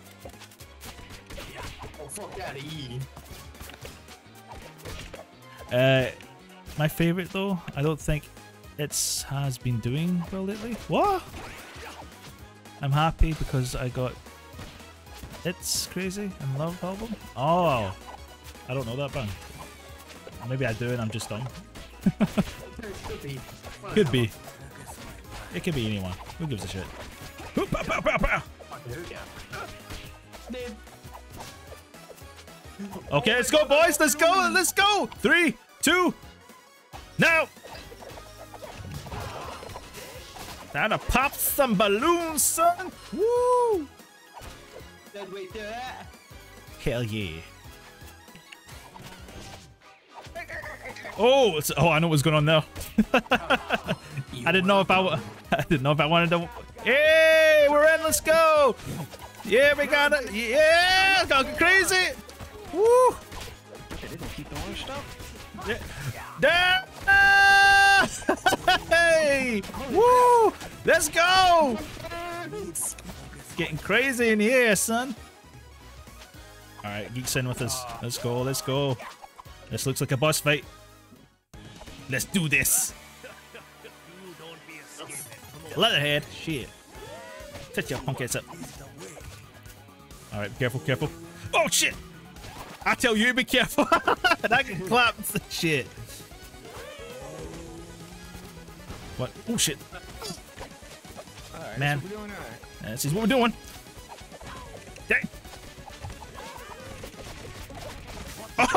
fuck that E. Uh, my favorite though, I don't think it's has been doing well lately. What? I'm happy because I got ITZY Crazy in Love album. Oh, I don't know that band. Maybe I do and I'm just dumb. Could be. Could be. It could be anyone. Who gives a shit? Okay, let's go, boys. Let's go. Let's go. Three, two, now. Time to pop some balloons, son. Woo! Hell yeah. Oh, oh, I know what's going on now. I didn't know if I, I didn't know if I wanted to. Hey, we're in. Let's go. Yeah, we got it. Yeah, going crazy. Woo! Yeah. Da- Hey! Woo! Let's go! Getting crazy in here, son. All right, Geeks in with us. Let's go. Let's go. This looks like a boss fight. Let's do this. Leatherhead. Shit. Set your punk ass up. All right, careful, careful. Oh shit! I tell you, be careful. and I can clap. Shit. What? Oh shit. Man. Alright. This is what we're doing. Dang.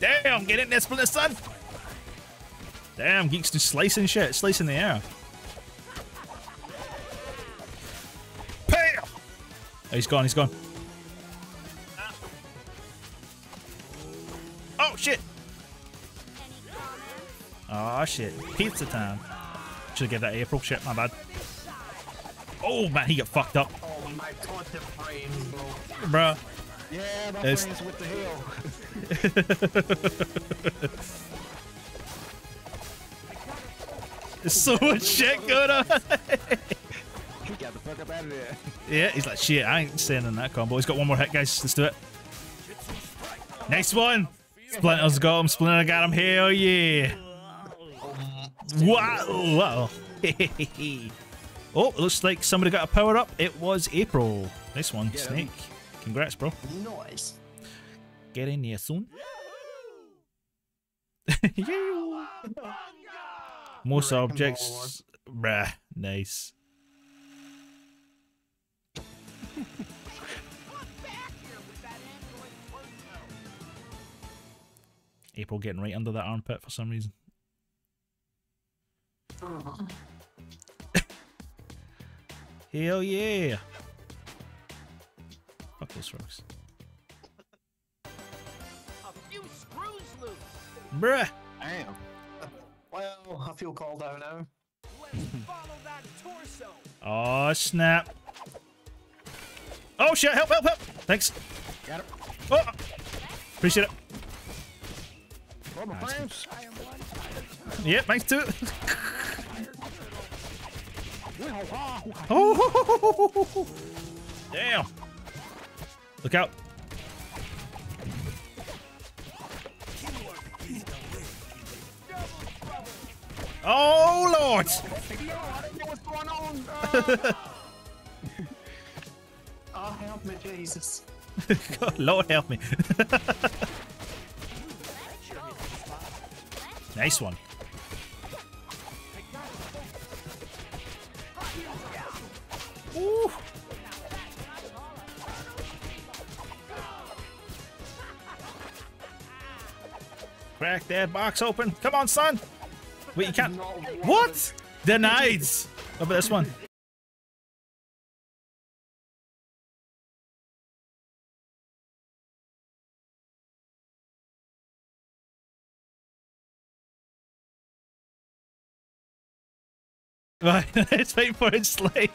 Damn, get in there, Splinter Son. Damn, Geek's just slicing shit, slicing the air. Oh, he's gone, he's gone. Oh, shit. Oh, shit. Pizza time. Should give that April. Shit, my bad. Oh, man, he got fucked up. Oh my god, the brains, bro. Bruh. Yeah, my It's- friends with the hell. There's so much shit going on. He got the fuck up out of there. yeah, he's like, shit, I ain't staying in that combo. He's got one more hit, guys. Let's do it. Nice one. Splinter's got him. Splinter got him. Hell yeah. Wow. Wow. oh, it looks like somebody got a power up. It was April. Nice one, Snake. Congrats, bro. Nice. Get in here soon. Yeah. Most Wrecking ball objects. Bruh, nice. April getting right under that armpit for some reason. Hell yeah! Fuck those frogs. Bruh! Damn. Well, I feel called out now. Oh snap! Oh shit! Help! Help! Help! Thanks. Got it. Oh, appreciate it. Hold. Yep, thanks to it. damn. Look out. Oh, Lord. oh, help me, Jesus. God, Lord, help me nice one. Ooh. Crack that box open. Come on, son. Wait, you can't. What? Denied. What oh, about this one? Right, let's wait for it slay. Okay,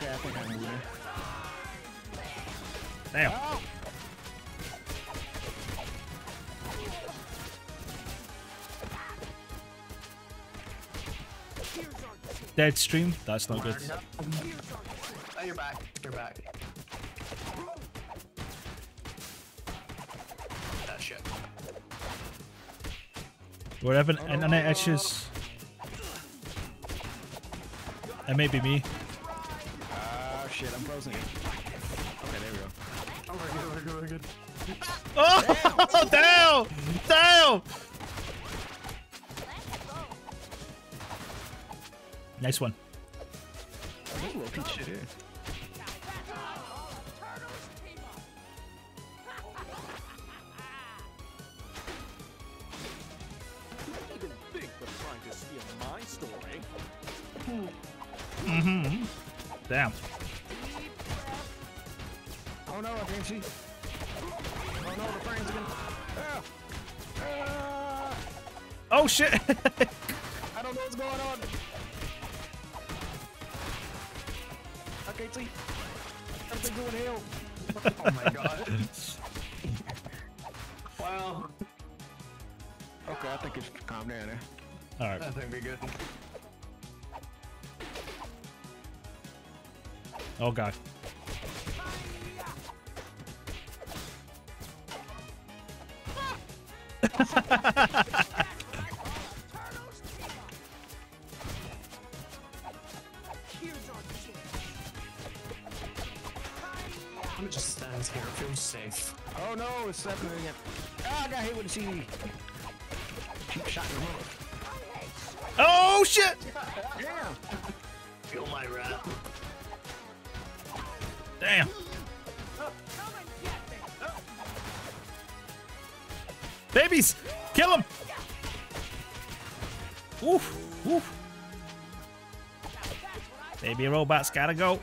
I think I'm moving. Damn. Dead stream? That's not good. Oh, you're back. You're back. That shit. We're having internet issues. It may be me. Ah, shit, I'm frozen. Okay, there we go. Oh, we're good, we're good, we're good. Oh, damn! Damn! Nice one. This Damn. Oh no, I can't see. Oh no, the frames again. Ah. Ah. Oh shit! I don't know what's going on. I can't see. Everything's going hell. Oh my god. wow. Okay, I think it's calm down there. Alright. I think we're good. Oh god. I'm just stand here. It feels safe. Oh no, it's happening again. Ah, I got hit with a CD. Keep shotting them up. Oh shit! Robots gotta go.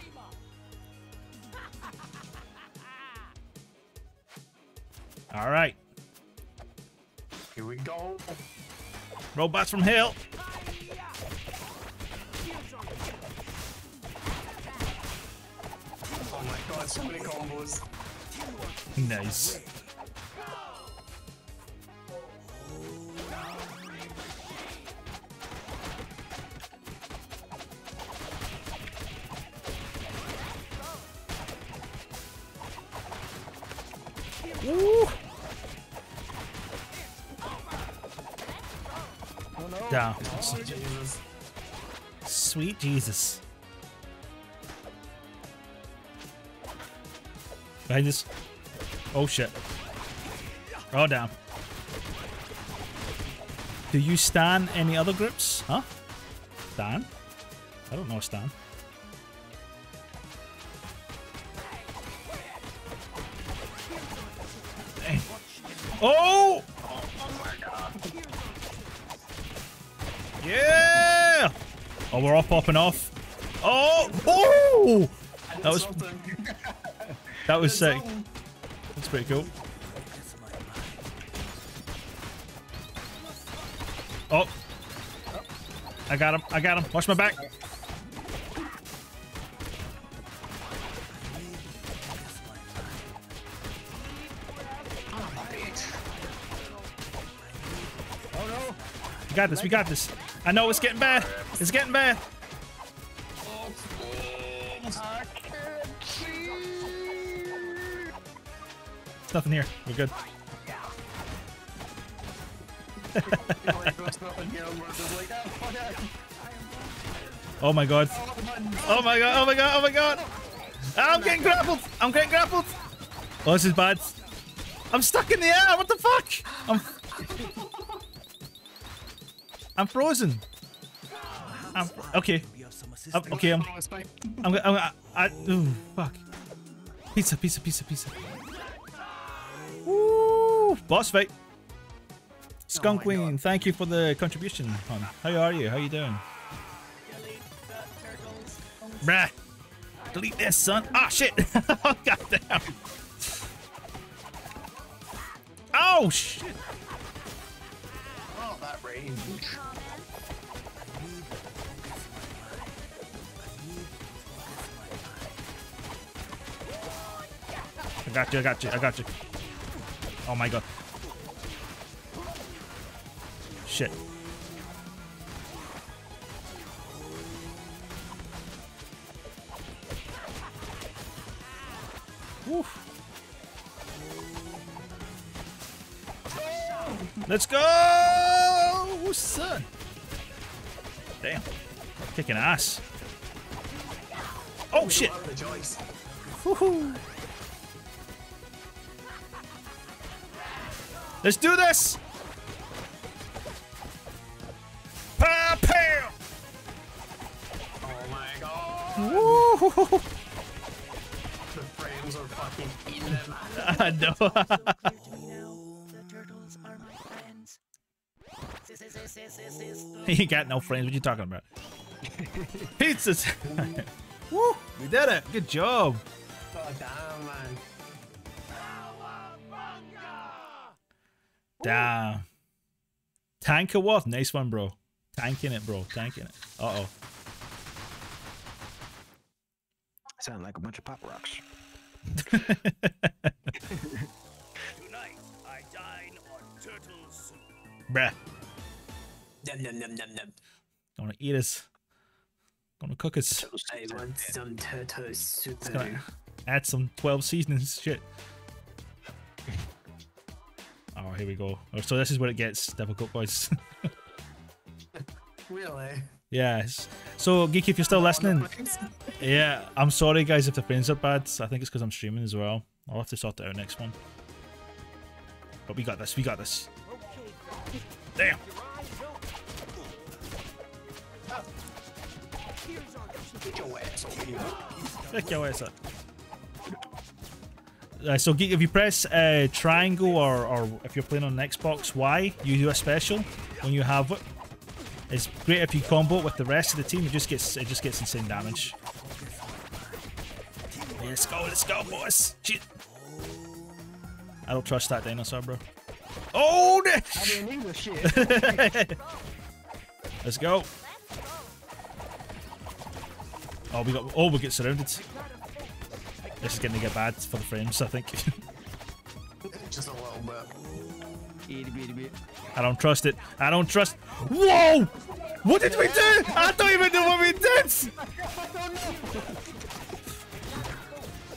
All right, Here we go. robots from hell. Oh my god, so many combos. Nice. Jesus. Behind us. Oh shit. Oh damn. Do you stan any other groups? Huh? Stan? I don't know Stan. Oh! Oh, we're all popping off. Oh! Oh! That was that was sick. That's pretty cool. Oh. I got him. I got him. Watch my back. We got this. We got this. I know it's getting bad. It's getting bad. Nothing here. We're good. Oh. Oh my god. Oh my god, oh my god, oh my god. I'm getting grappled. I'm getting grappled. Oh, this is bad. I'm stuck in the air. What the fuck? I'm I'm frozen. I'm okay. I'm, okay, I'm Oh, fine. I'm I'm I, ooh, fuck. Pizza, pizza, pizza, pizza. Woo! Boss fight. Skunk Queen, thank you for the contribution, hon. How are you? How you doing? Bruh. Delete this, son. Ah, shit. oh, God damn. Oh, shit. Oh, that range. Got you, I got you, I got you. Oh my god. Shit. Woof. Let's go, son. Damn. Kicking ass. Oh shit. Woohoo. Let's do this! Pow, pow! Oh my god. Woo! The frames are fucking eating them. I know. You got no friends. What you talking about? Pizzas. Woo! We did it. Good job. Oh, damn, man. Damn. Tank or what? Nice one, bro. Tanking it, bro. Tanking it. Uh oh. Sound like a bunch of pop rocks. Tonight, I dine on turtle soup. Bruh. Num num num num num. Gonna eat us. Gonna cook us. I want some turtle soup. Gonna add some 12 seasonings shit. Oh, here we go. Oh, so this is where it gets difficult, boys. Really? yes. So, Geeky, if you're still listening, yeah, I'm sorry, guys, if the frames are bad. I think it's because I'm streaming as well. I'll have to sort it out next one. But we got this. We got this. Damn. Get your ass over here. Frick your ass up. Uh, so, if you press uh, triangle or, or if you're playing on Xbox Y, you do a special when you have it. It's great if you combo it with the rest of the team. It just gets it just gets insane damage. Let's go, let's go, boys. Shit. I don't trust that dinosaur, bro. Oh, no. I didn't shit. let's go. Oh, we got. Oh, we get surrounded. This is going to get bad for the frames, I think. Just a little bit. Itty bitty bit. I don't trust it. I don't trust. Whoa! What did we do? I don't even know what we did.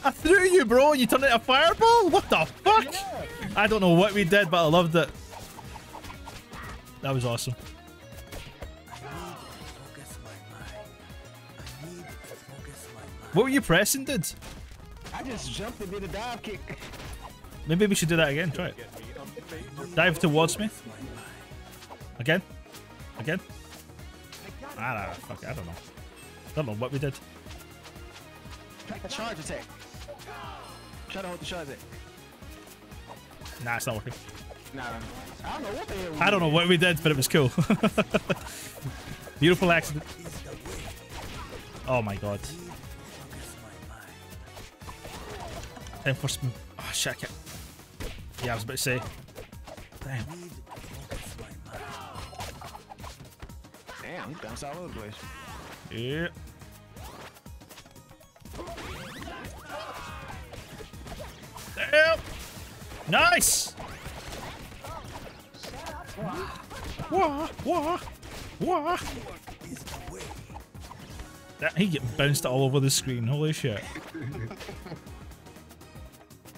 I threw you, bro. and You turned it a fireball. What the fuck? I don't know what we did, but I loved it. That was awesome. What were you pressing, dude? I just jumped and did a dive kick. Maybe we should do that again. Try it. Dive towards me. Again. Again. I don't know. Fuck. I don't know. I Don't know what we did. A charge attack. Try to hold the charge attack. Nah, it's not working. Nah. I don't know what the hell. we I don't know what we did, but it was cool. Beautiful accident. Oh my god. Time for some. Oh ah, shit! I can't. Yeah, I was about to say. Damn. Damn, he bounced all over the place. Yeah. Damn. Nice. Wah, wah, wah. That he get bounced all over the screen. Holy shit.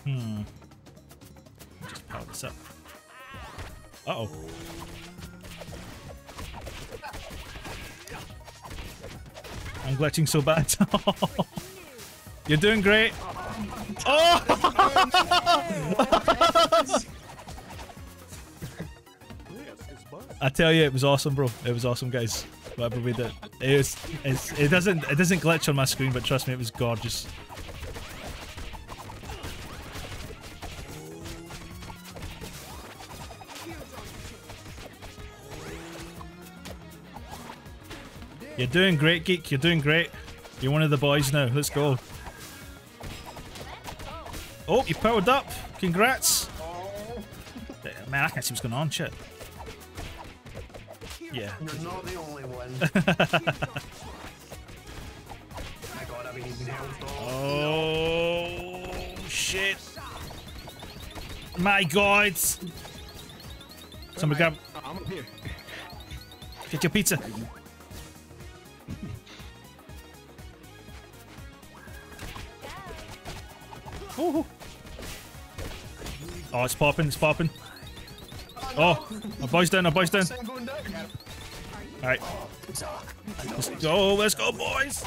Hmm. Just power this up. Uh oh I'm glitching so bad. You're doing great. Oh! I tell you, it was awesome, bro. It was awesome, guys. Whatever we did, it was, it doesn't it doesn't glitch on my screen, but trust me, it was gorgeous. You're doing great, Geek. You're doing great. You're one of the boys now. Let's go. Oh, you powered up. Congrats. Man, I can't see what's going on. Shit. Yeah. You're not the only one. My god, I've been eating health though. Oh shit! My God! Somebody grab, oh, I'm up here. get your pizza. Ooh. Oh, it's popping! It's popping! Oh, my boy's down! My boy's down! I'm going down. All right, let's go! Let's go, boys!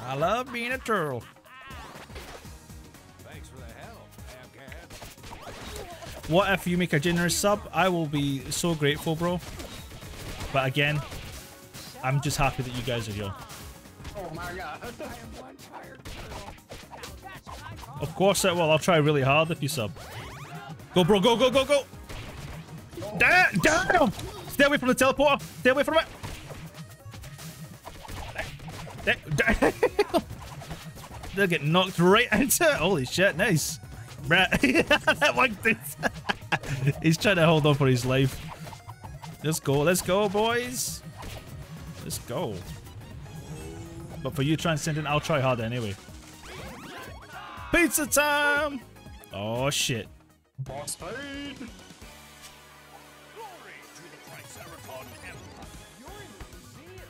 I love being a turtle. Thanks for the help, What if you make a generous sub? I will be so grateful, bro. But again, I'm just happy that you guys are here. Oh my god. Of course I will. I'll try really hard if you sub. Go, bro. Go, go, go, go. Damn! Damn! Stay away from the teleporter. Stay away from it. They'll get knocked right into it. Holy shit, nice. Right. that one dude. He's trying to hold on for his life. Let's go, let's go, boys. Let's go. But for you transcendent, I'll try harder anyway. Pizza time! Oh shit. Boss paid.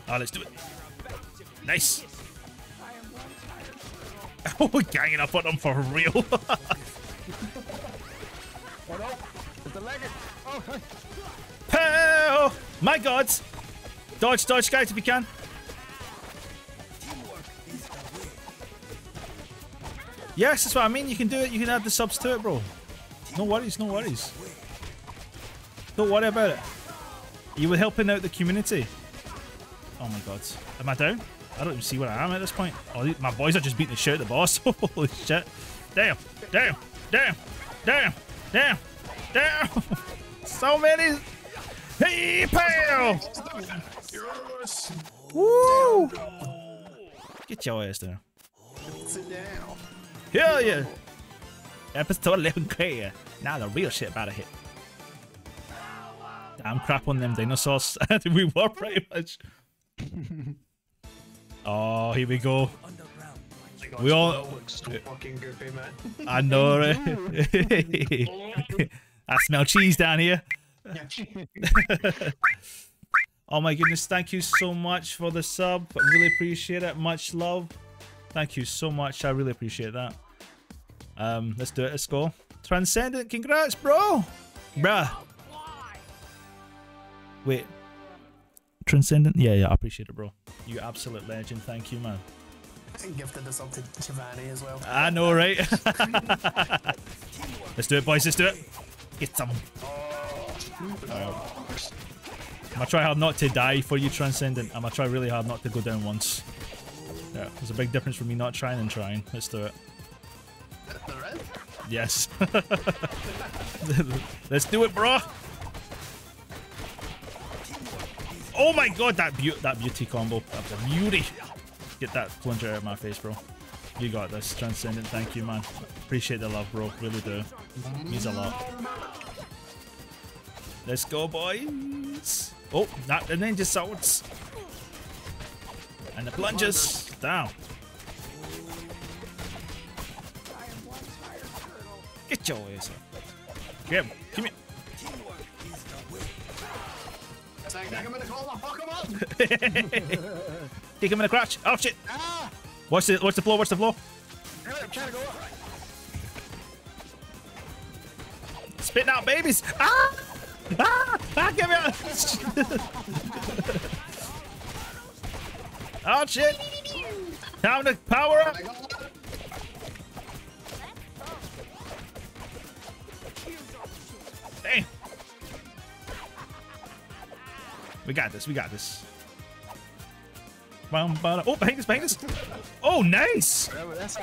Oh, let's do it. Nice. Oh, we're ganging up on them for real. No! It's the legend! Hey. Pow! My god! Dodge, dodge, guys, if you can. Yes, that's what I mean. You can do it. You can add the subs to it, bro. No worries, no worries. Don't worry about it. You were helping out the community. Oh my god. Am I down? I don't even see where I am at this point. Oh, my boys are just beating the shit out of the boss. Holy shit. Damn, damn, damn, damn, damn, damn. So many. Hey! Yes. Woo! Get your ass down. Sit down. Hell yeah! Episode 11k. Now the real shit about to hit. Damn crap on them dinosaurs. we were pretty much. oh, here we go. We all. Looks so fucking goofy, man. I know, right? I smell cheese down here. Oh my goodness, thank you so much for the sub. I really appreciate it. Much love. Thank you so much. I really appreciate that. Um, let's do it. Let's go. Transcendent, congrats, bro. Bruh. Wait. Transcendent? Yeah, yeah, I appreciate it, bro. You absolute legend. Thank you, man. Gifted this up to Chivani as well. I know, right? let's do it, boys. Let's do it. Get some. I'm gonna try hard not to die for you, Transcendent. I'm gonna try really hard not to go down once. Yeah, there's a big difference for me not trying and trying. Let's do it. Yes. Let's do it, bro. Oh my god, that beau that beauty combo. That was a beauty. Get that plunger out of my face, bro. You got this, Transcendent. Thank you, man. Appreciate the love, bro. Really do. Means a lot. Let's go, boys. Oh, not the ninja swords. And the plunges. Down. Get your ass up. Grab him. Give me. Take him in the corner, fuck him up! Kick him in the crotch. Oh shit. Watch the watch the floor. Watch the floor. I'm trying to go up. Spitting out babies. Ah! Ah! Ah! Get me out. Oh shit! Time to power up! Damn! We got this, we got this. Bum, bada- Oh, behind us, behind us! Oh, nice! That's.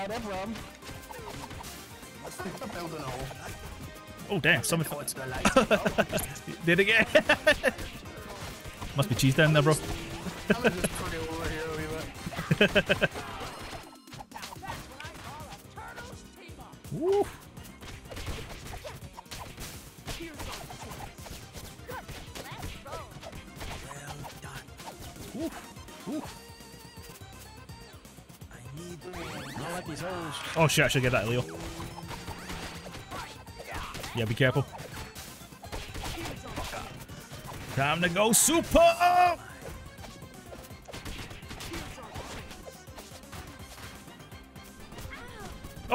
Oh, damn, light. did it again. Must be cheese down there, bro. wee bit. Woo. Woo. Woo. Don't let these holes. Oh shit, I should get that, Leo. Yeah, be careful. Time to go super!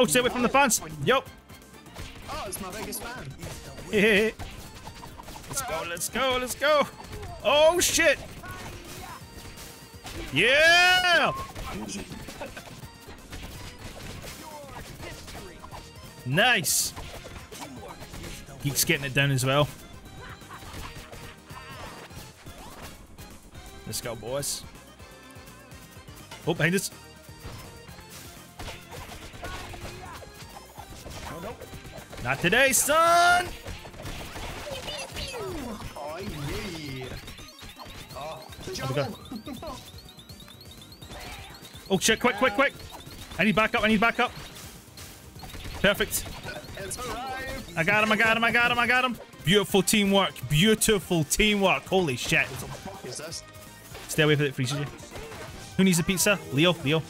Oh, stay away from the fans! Yup! Oh, it's my biggest fan. let's go, let's go, let's go! Oh shit! Yeah! Nice! Geek's getting it down as well. Let's go, boys. Oh, behind us. Not today, son! Oh, yeah. Oh? Oh shit, quick, quick, quick! I need backup, I need backup. Perfect. I got him, I got him, I got him, I got him. Beautiful teamwork, beautiful teamwork. Holy shit. What the fuck is this? Stay away from it, freezes you. Who needs a pizza? Leo, Leo.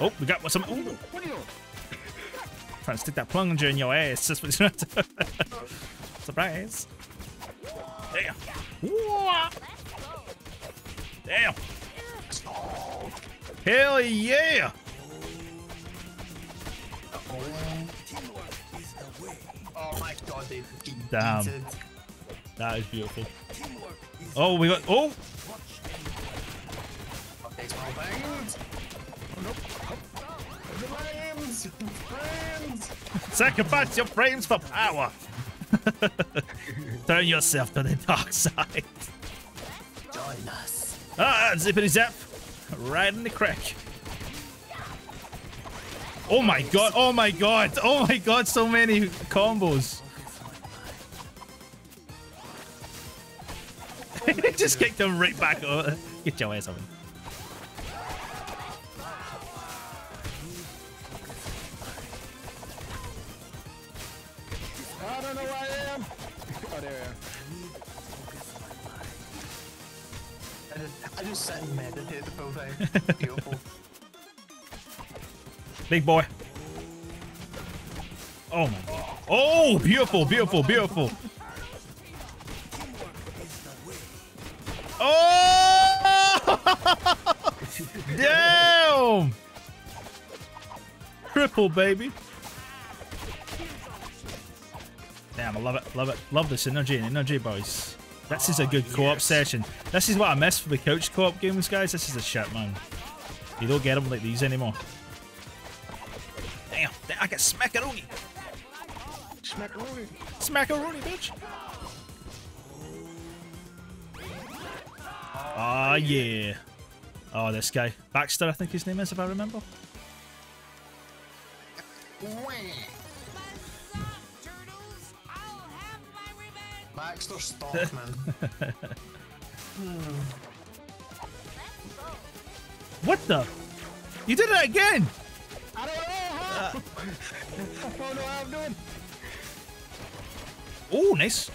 Oh, we got some. Ooh, trying to stick that plunger in your ass. That's what you're to Surprise. Damn. Damn. Hell yeah. Oh my god, Damn. That is beautiful. Oh, we got. Oh. Frames! Frames! sacrifice your frames for power. Turn yourself to the dark side. Join us. Ah, zippity zap. Right in the crack. Oh my god, oh my god, oh my god, so many combos. Just kicked him right back over. Get your ass over. I just, sit and meditate the full time. Beautiful. Big boy. Oh my god. Oh, beautiful, beautiful, beautiful. Oh! Damn! Triple, baby. Damn, I love it, love it. Love this energy and energy, boys. This is a good co-op session. This is what I miss for the couch co-op games, guys. This is a shit, man. You don't get them like these anymore. Damn, I got smackaroonie. Smackaroonie. Smackaroonie, bitch. Ah, yeah. Oh, this guy. Baxter, I think his name is, if I remember. Baxter Stockman. Hmm. What the? You did it again! I don't know how. Ah. I don't know how I'm doing. Oh, nice.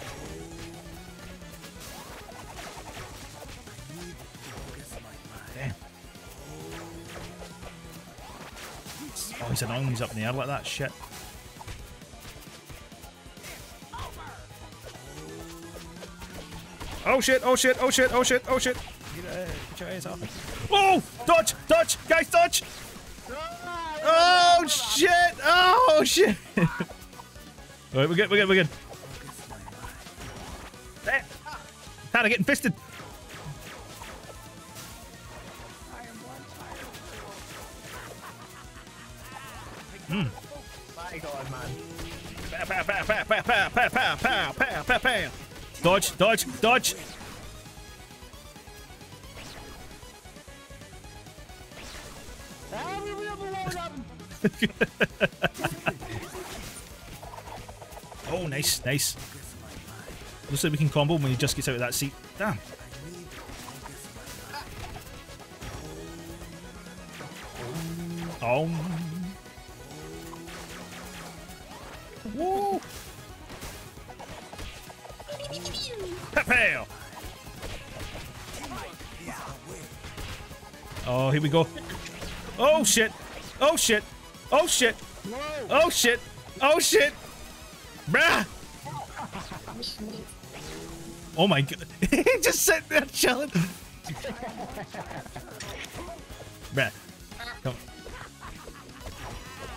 Damn. Oh, he's annoying. He's up in the air like that. Shit. Oh shit, oh shit, oh shit, oh shit, oh shit. Get, uh, get your ass off. Oh! Dodge! Dodge! Guys, dodge! Oh shit! Oh shit! Alright, we're good, we're good, we're good. Eh, Tana getting fisted. My god, man. Pow, pow, pow, pow, pow, pow, pow, pow, pow, pow, pow. Dodge, dodge, dodge. oh, nice, nice. Looks like we can combo when he just gets out of that seat. Damn. Oh. Woo! Pow! Oh, here we go. Oh shit! Oh shit! Oh shit! Oh shit! Oh shit! Bruh! Oh my god. he just sitting there chilling. Bruh. Come. on.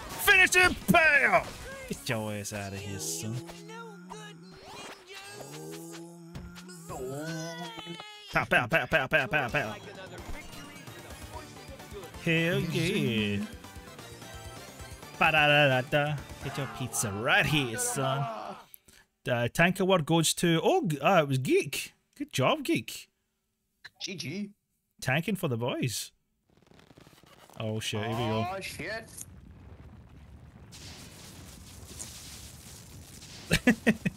Finish him! Pow! Get your ass out of here, son. Pow, pow, pow, pow, pow, pow, pow. Hell yeah. Ba-da-da-da-da. Get your pizza right here, son. The tank award goes to... Oh, uh, it was Geek. Good job, Geek. GG. Tanking for the boys. Oh, shit. Here we go. Oh, shit.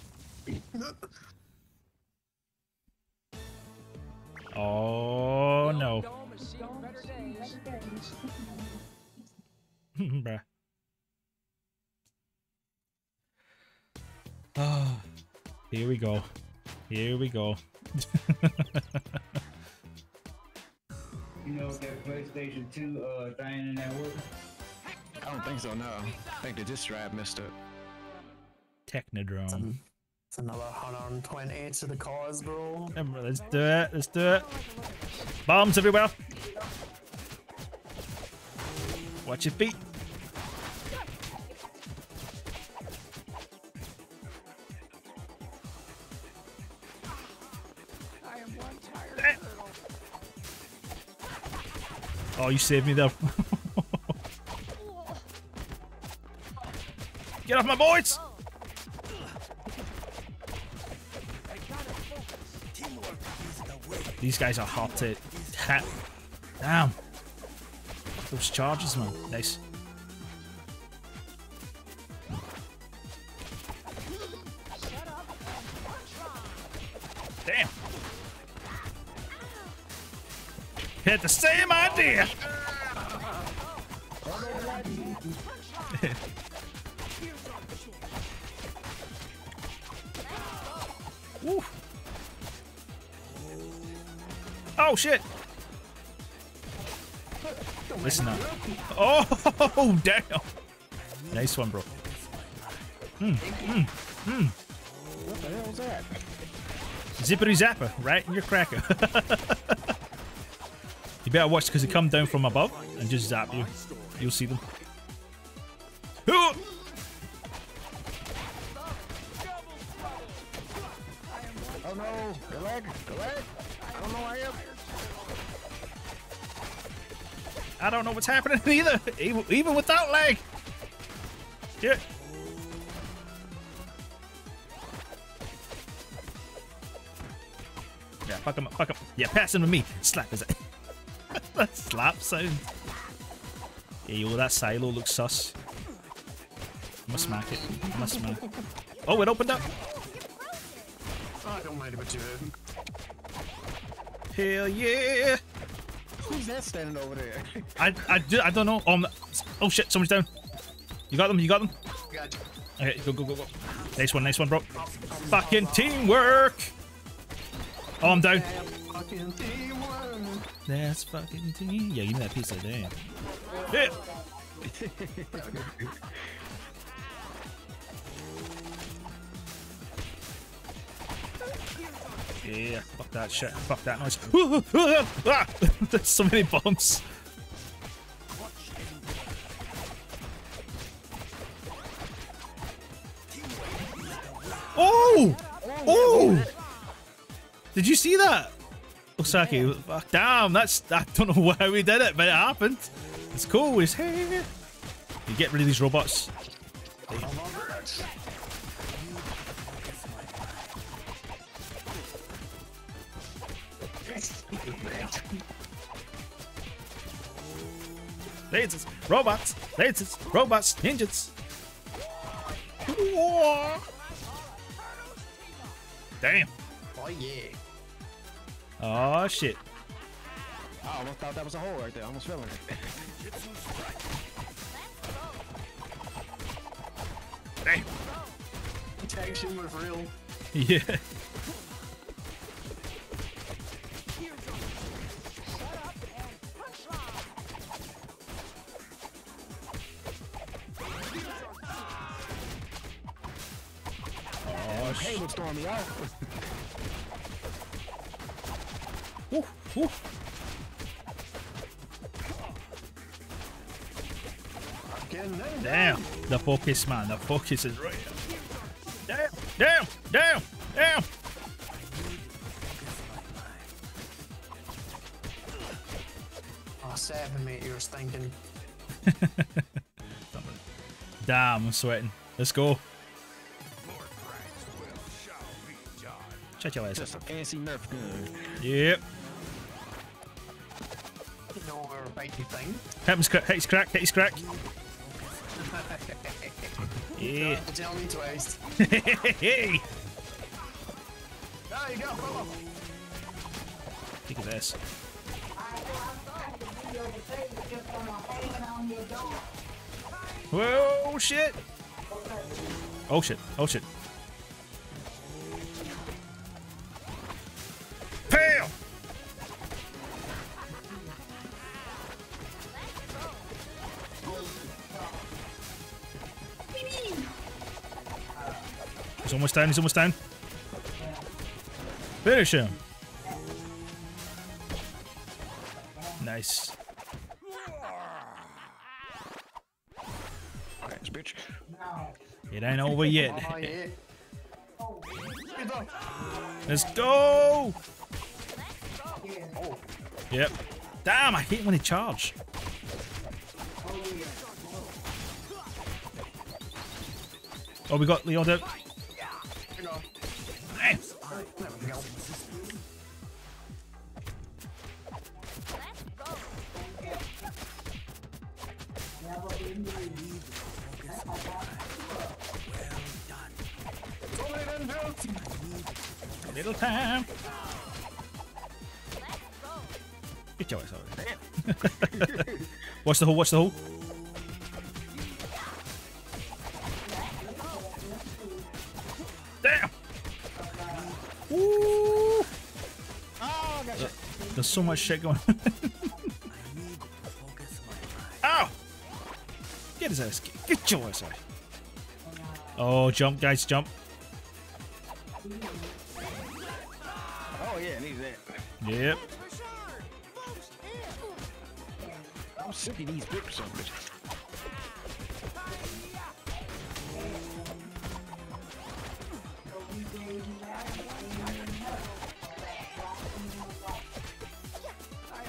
Oh, no. Bruh. Ah, here we go. Here we go. You know that PlayStation 2 uh thing in that work? I don't think so, no. I think they just strap messed up. Technodrome. It's another 128 to the cause, bro. Let's do it. Let's do it. Bombs everywhere. Watch your feet. Oh, you saved me there. Get off my boys! These guys are hard to hit. Damn. Those charges, man. Nice. Damn. Had the same idea. Oh shit! Listen up. Oh damn! Nice one, bro. Hmm, hmm, hmm. What the hell was that? Zippity zapper, right in your cracker. you better watch because they come down from above and just zap you. You'll see them. What's happening either, even, even without lag. Yeah. Yeah, fuck him up, fuck him. Yeah, pass him to me. Slap his That slap sound. Yeah, yo, that silo looks sus. I'm gonna smack it. I'm gonna smack Oh, it opened up. I don't mind about you. Hell yeah. Who's that standing over there? I, I, do, I don't know. Um, oh shit, someone's down. You got them? You got them? Okay, go, go, go, go. Nice one, nice one, bro. Fucking teamwork! Oh, I'm down. That's fucking team. Yeah, give me that piece of damn. Yeah. Yeah, fuck that shit. Fuck that noise. Ah! There's so many bombs. Did you see that? Osaki, fuck, damn, that's, I don't know why we did it, but it happened. It's cool, it's here. You get rid of these robots. Lasers, robots, lasers, robots, ninjas. Damn. Oh. Oh shit. I almost thought that was a hole right there. I almost fell in it. Damn. Protection was real. Yeah. Oh Hey, was throwing me off. Woo, woo. Getting them. Damn. The focus, man. The focus is right. Damn. Damn. Damn. Damn. Oh, seven, mate, you were stinking. Damn, I'm sweating. Let's go. More pranks will shall be done. Check your ass. Just a fancy Nerf gun. Yep. We're a bitey thing. Hit his, cra- hit his crack. Hit his crack. Yeah. To tell me twice. hey. There you go, brother. Kick his ass. Whoa, shit. Oh shit. Oh shit. Almost down. He's almost down. Finish him. Nice. Thanks, bitch. It ain't over yet. Oh, yeah. Good dog. Let's go! Yep. Damn, I hate when they charge. Oh, we got Leon out. The hole, watch the hole. Damn! Woo! Oh, I got. There's so much shit going on. Ow! Get his ass. Get, get your ass out. Oh, jump, guys, jump. Oh, yeah, need that. Yep. Of these son of bitches.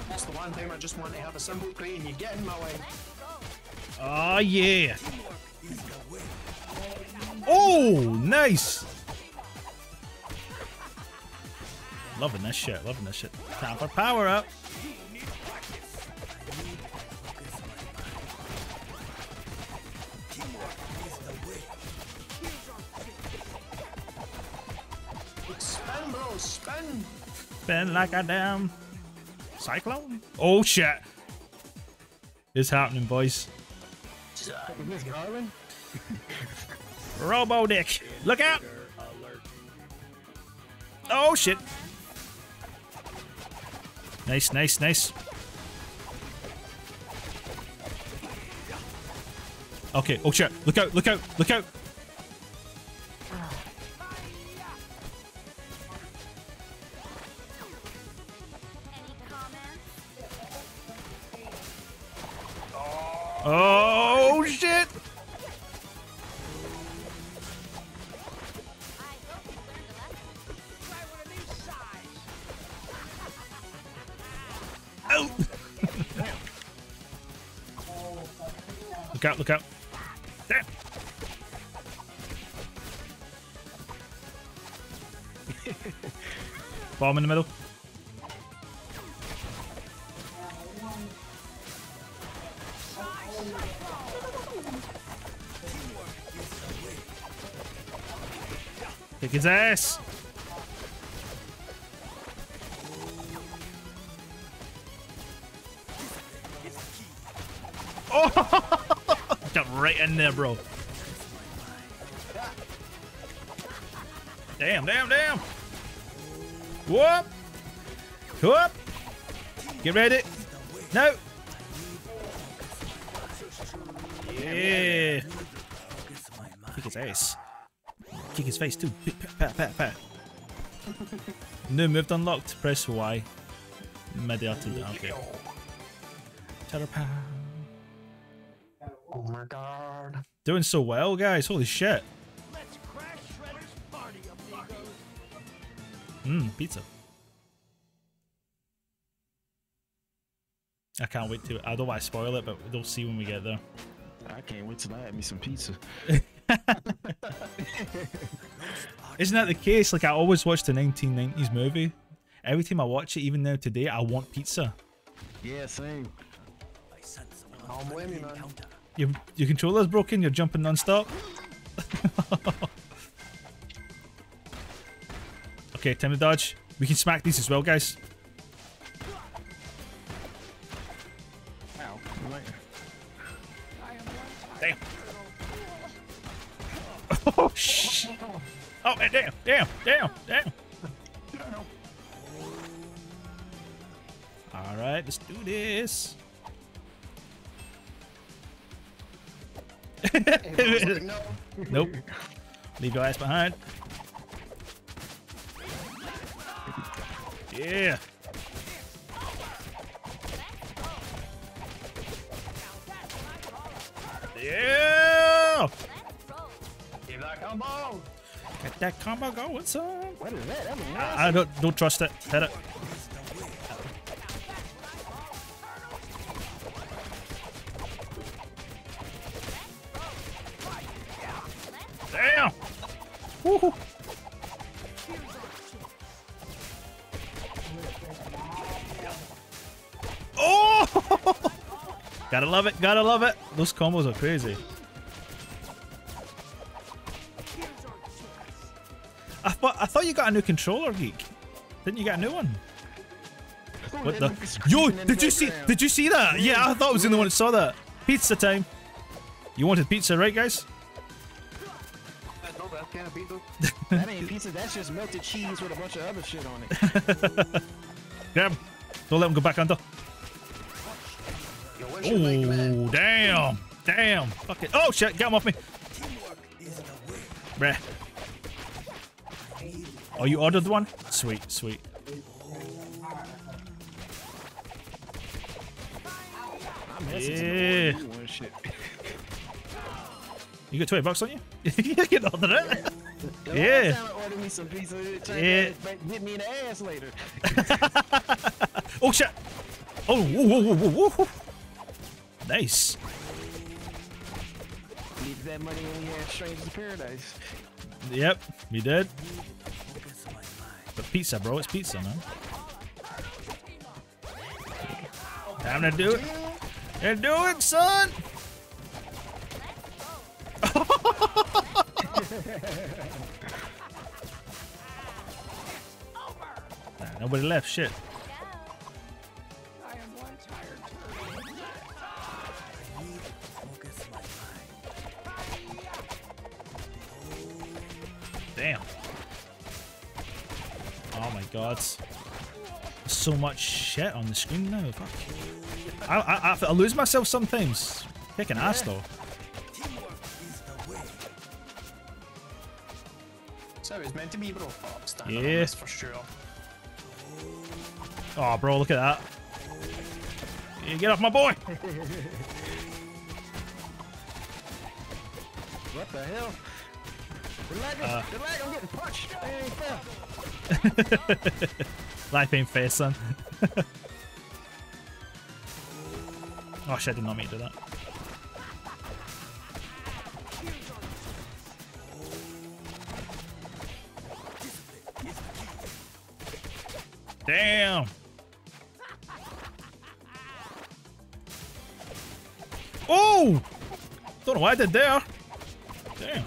That's the one thing I just want to have a simple crane. You get in my way. Oh, yeah. Oh, nice. Loving this shit, loving this shit. Time for power up. Like a damn cyclone. Oh, shit. It's happening, boys. Is this Garland? Robo Dick. Look out. Oh, shit. Nice, nice, nice. Okay, oh shit. Look out, look out, look out. Bomb in the middle. Kick his ass! Oh! Jump right in there, bro. Damn, damn, damn! Whoop! Whoop! Get ready! No! Yeah! Kick his ass. Kick his face too. Pat, pat, pat. New move unlocked. Press Y. Media to okay. Terrapow. Oh my god. Doing so well, guys. Holy shit. Pizza. I can't wait to. I don't want to spoil it, but we'll see when we get there. I can't wait till I have me some pizza. Isn't that the case? Like I always watch the 1990s movie. Every time I watch it, even now today, I want pizza. Yeah, same. I don't blame you, man. Your your controller's broken. You're jumping non-stop. okay, time to dodge. We can smack these as well, guys. Ow. Damn. Oh shh. Oh eh, man, damn, damn, damn, damn. All right, let's do this. Nope. Leave your ass behind. Yeah. Yeah. Give that combo. Get that combo going, son. that? That I, I don't don't trust it. Hit it. Love it. Gotta love it. Those combos are crazy. I thought I thought you got a new controller, geek. Didn't you get a new one? What the? Yo, did you see? Did you see that? Yeah, I thought I was the only one that saw that. Pizza time. You wanted pizza, right, guys? That ain't pizza. That's just melted cheese with a bunch of other shit on it. Grab him. Don't let him go back under. Oh, damn. Damn. Fuck it. Oh, shit. Get him off me. Bruh. Oh, you ordered one? Sweet, sweet. Yeah. some more shit. You got 20 bucks on you? you can order it. Yeah. last time I ordered me some pizza. It turned Yeah. hit me in the ass later. Oh, shit. Oh, whoa, whoa, whoa, whoa, whoa. Nice. Needed that money when we had Strangers in Paradise. Yep, you did. But pizza, bro. It's pizza, man. Time to do it. And do it, son. Nah, nobody left. Shit. My god. So much shit on the screen now. Fuck. I, I, I, I lose myself sometimes. Kicking ass though. So it's meant to be, bro. Oh, I'm Yeah. on for sure. Oh, bro, look at that. You get off my boy. What the hell? The lag, Uh. the lag, I'm getting punched. Life ain't fair, son. Oh shit, I did not mean to do that. Damn! Oh! Don't know what I did there. Damn.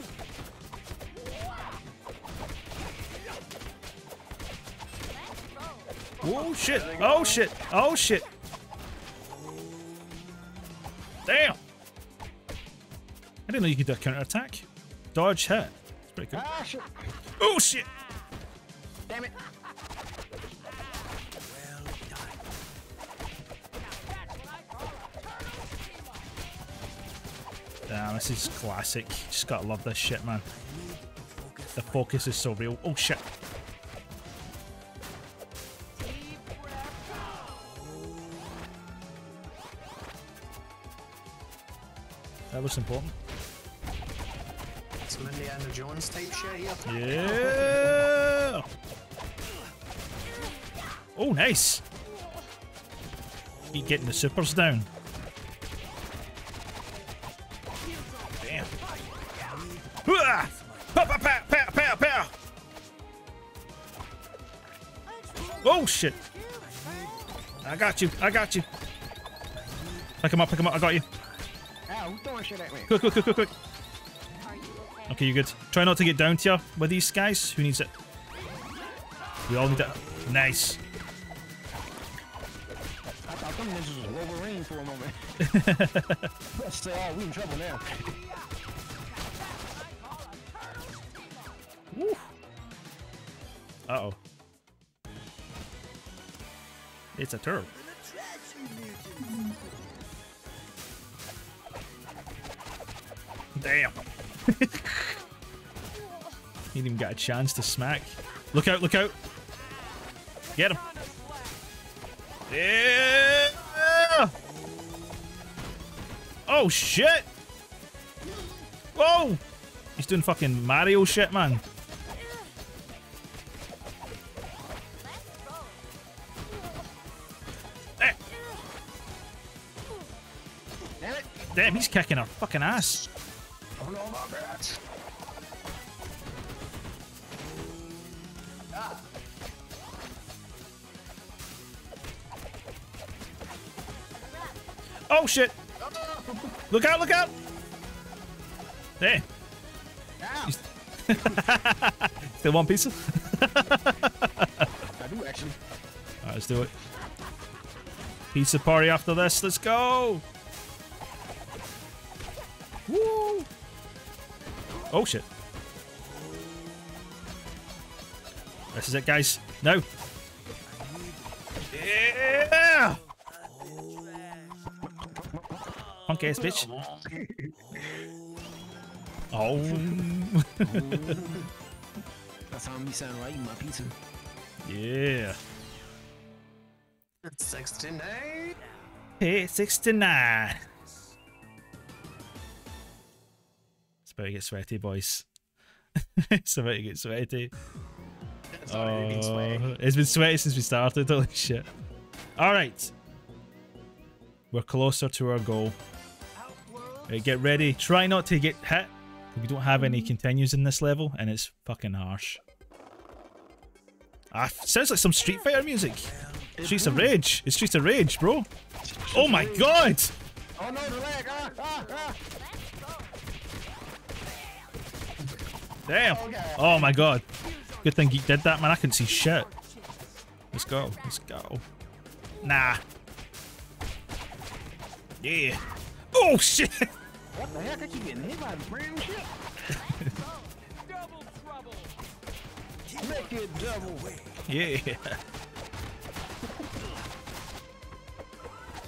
Oh shit! Oh shit! Oh shit! Damn! I didn't know you could do a counter attack. Dodge hit. It's pretty cool. Ah, shit. Oh shit! Damn it. Damn, this is classic. Just gotta love this shit, man. The focus is so real. Oh shit! That was important. Some Indiana Jones type shit here. Yeah! Oh, nice! Keep getting the supers down. Damn. Hooah! Pa, pa, pa, pa, pa, pa. Oh, shit! I got you, I got you. Pick him up, pick him up, I got you. Throwing shit at me? Quick, quick, quick, quick, quick. Okay, you're good. Try not to get down you with these guys. Who needs it? We all need it. Nice. Oh. Uh-oh. It's a turtle. Damn. he didn't even get a chance to smack. Look out, look out. Get him. Yeah. Oh, shit. Whoa. He's doing fucking Mario shit, man. Eh. Damn he's kicking our fucking ass. Oh shit! Look out! Look out! Hey, still one pizza? I do actually. Alright, let's do it. Pizza party after this. Let's go! Woo! Oh shit! This is it, guys. No. Ass bitch. Oh. That's how me sound right, my pizza. yeah. 69. Hey, 69. It's about to get sweaty, boys. it's about to get sweaty. It's been oh, sweaty. Oh, It's been sweaty since we started. Holy shit. Alright. We're closer to our goal. Right, get ready. Try not to get hit. We don't have any continues in this level, and it's fucking harsh. Ah, sounds like some Street Fighter music. Streets of Rage. It's Streets of Rage, bro. Oh my god! Oh no, the leg! Damn. Oh my god. Good thing Geek did that, man. I couldn't see shit. Let's go. Let's go. Nah. Yeah. Oh shit! What the heck? I keep getting hit by the brand new shit. Make it double. Yeah.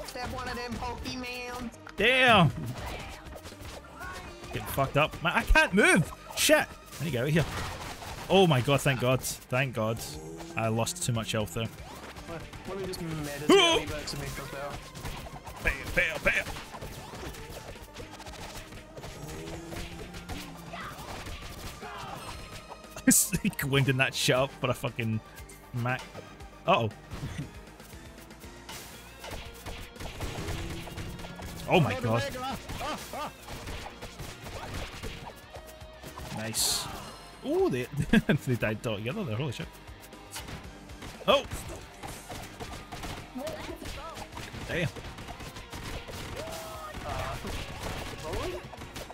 Stab one of them Pokemon. Damn. Getting fucked up. Man, I can't move. Shit. I need to get out of here. Oh my god, thank god. Thank god. I lost too much health there. Let let me just meditate a to make us out. Bam, bam, bam. Wind in that shut up for a fucking Mac. Uh oh. Oh my god. Nice. Oh, they they died all together there. Holy shit. Oh. Damn.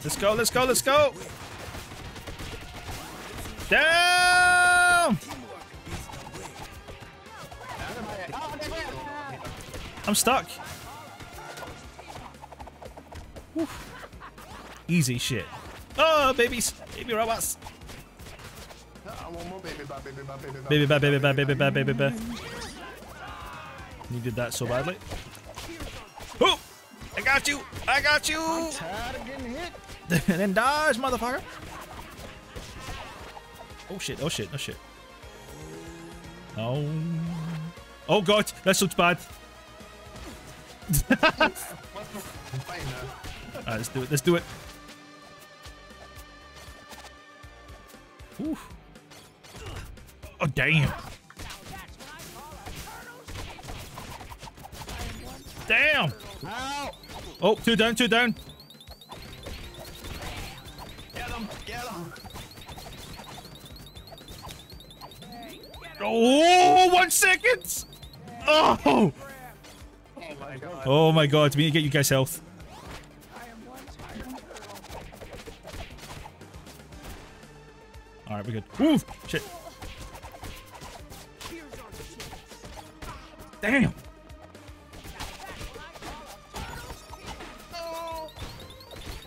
Let's go, let's go, let's go! Down! I'm stuck. Whew. Easy shit. Oh, babies! Baby robots! Baby bad, baby bad, baby bad. Baby bad, baby bad, baby bad, baby bad. Needed that so badly. Oh! I got you! I got you! Tired of getting hit. and then dodge, motherfucker! Oh shit, oh shit, oh shit. Oh. Oh god, that looks bad. Alright, let's do it, let's do it. Whew. Oh damn. Damn! Oh, two down, two down. Get him, get him. Oh, one second! Oh! Oh my god. Oh my god, we need to get you guys health. Alright, we're good. Ooh, shit. Damn!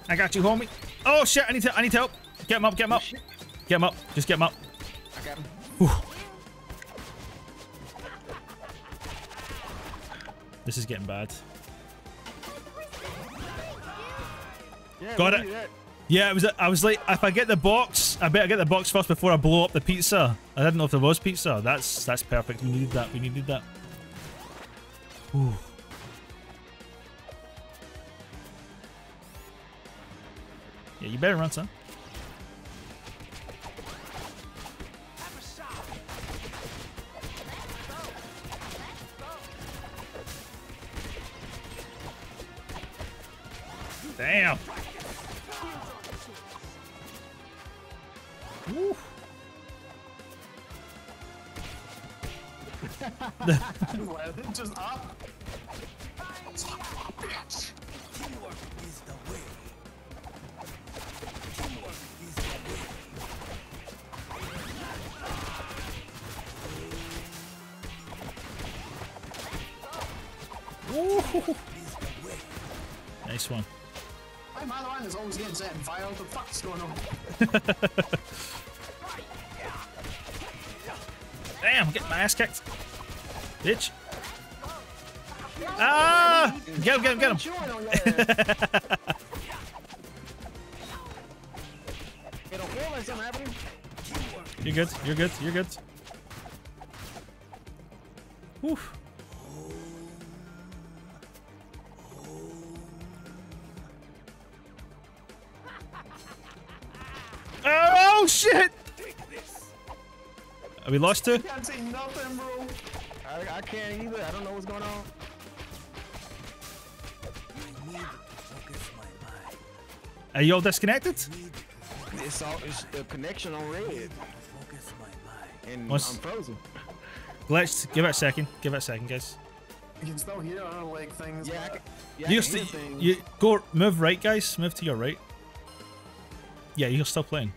I got you, homie. Oh shit, I need to I need help. Get him up, get him up. Get him up. Just get him up. I got him. This is getting bad. Yeah, Got it. Yeah, it was. I was like, if I get the box, I better get the box first before I blow up the pizza. I didn't know if there was pizza. That's that's perfect. We needed that. We needed that. Ooh. Yeah, you better run, son. Damn. Just up. Nice one. I'm that's always getting set fire. What the fuck's going on? Damn, I'm getting my ass kicked. Bitch. Ah! Get him, get him, get him. Chewing on your ass. it don't feel like something happening. You're good, you're good, you're good. Whew. Oh shit! Are we lost two? Can't see nothing, bro. I, I can't either. I don't know what's going on. Are you all disconnected? It's all it's the connection on red. And What's- I'm frozen. Let's give it a second. Give it a second, guys. You can still hear our like things. Yeah, I but- can, yeah, I You, can hear you go move right, guys. Move to your right. Yeah, you're still playing.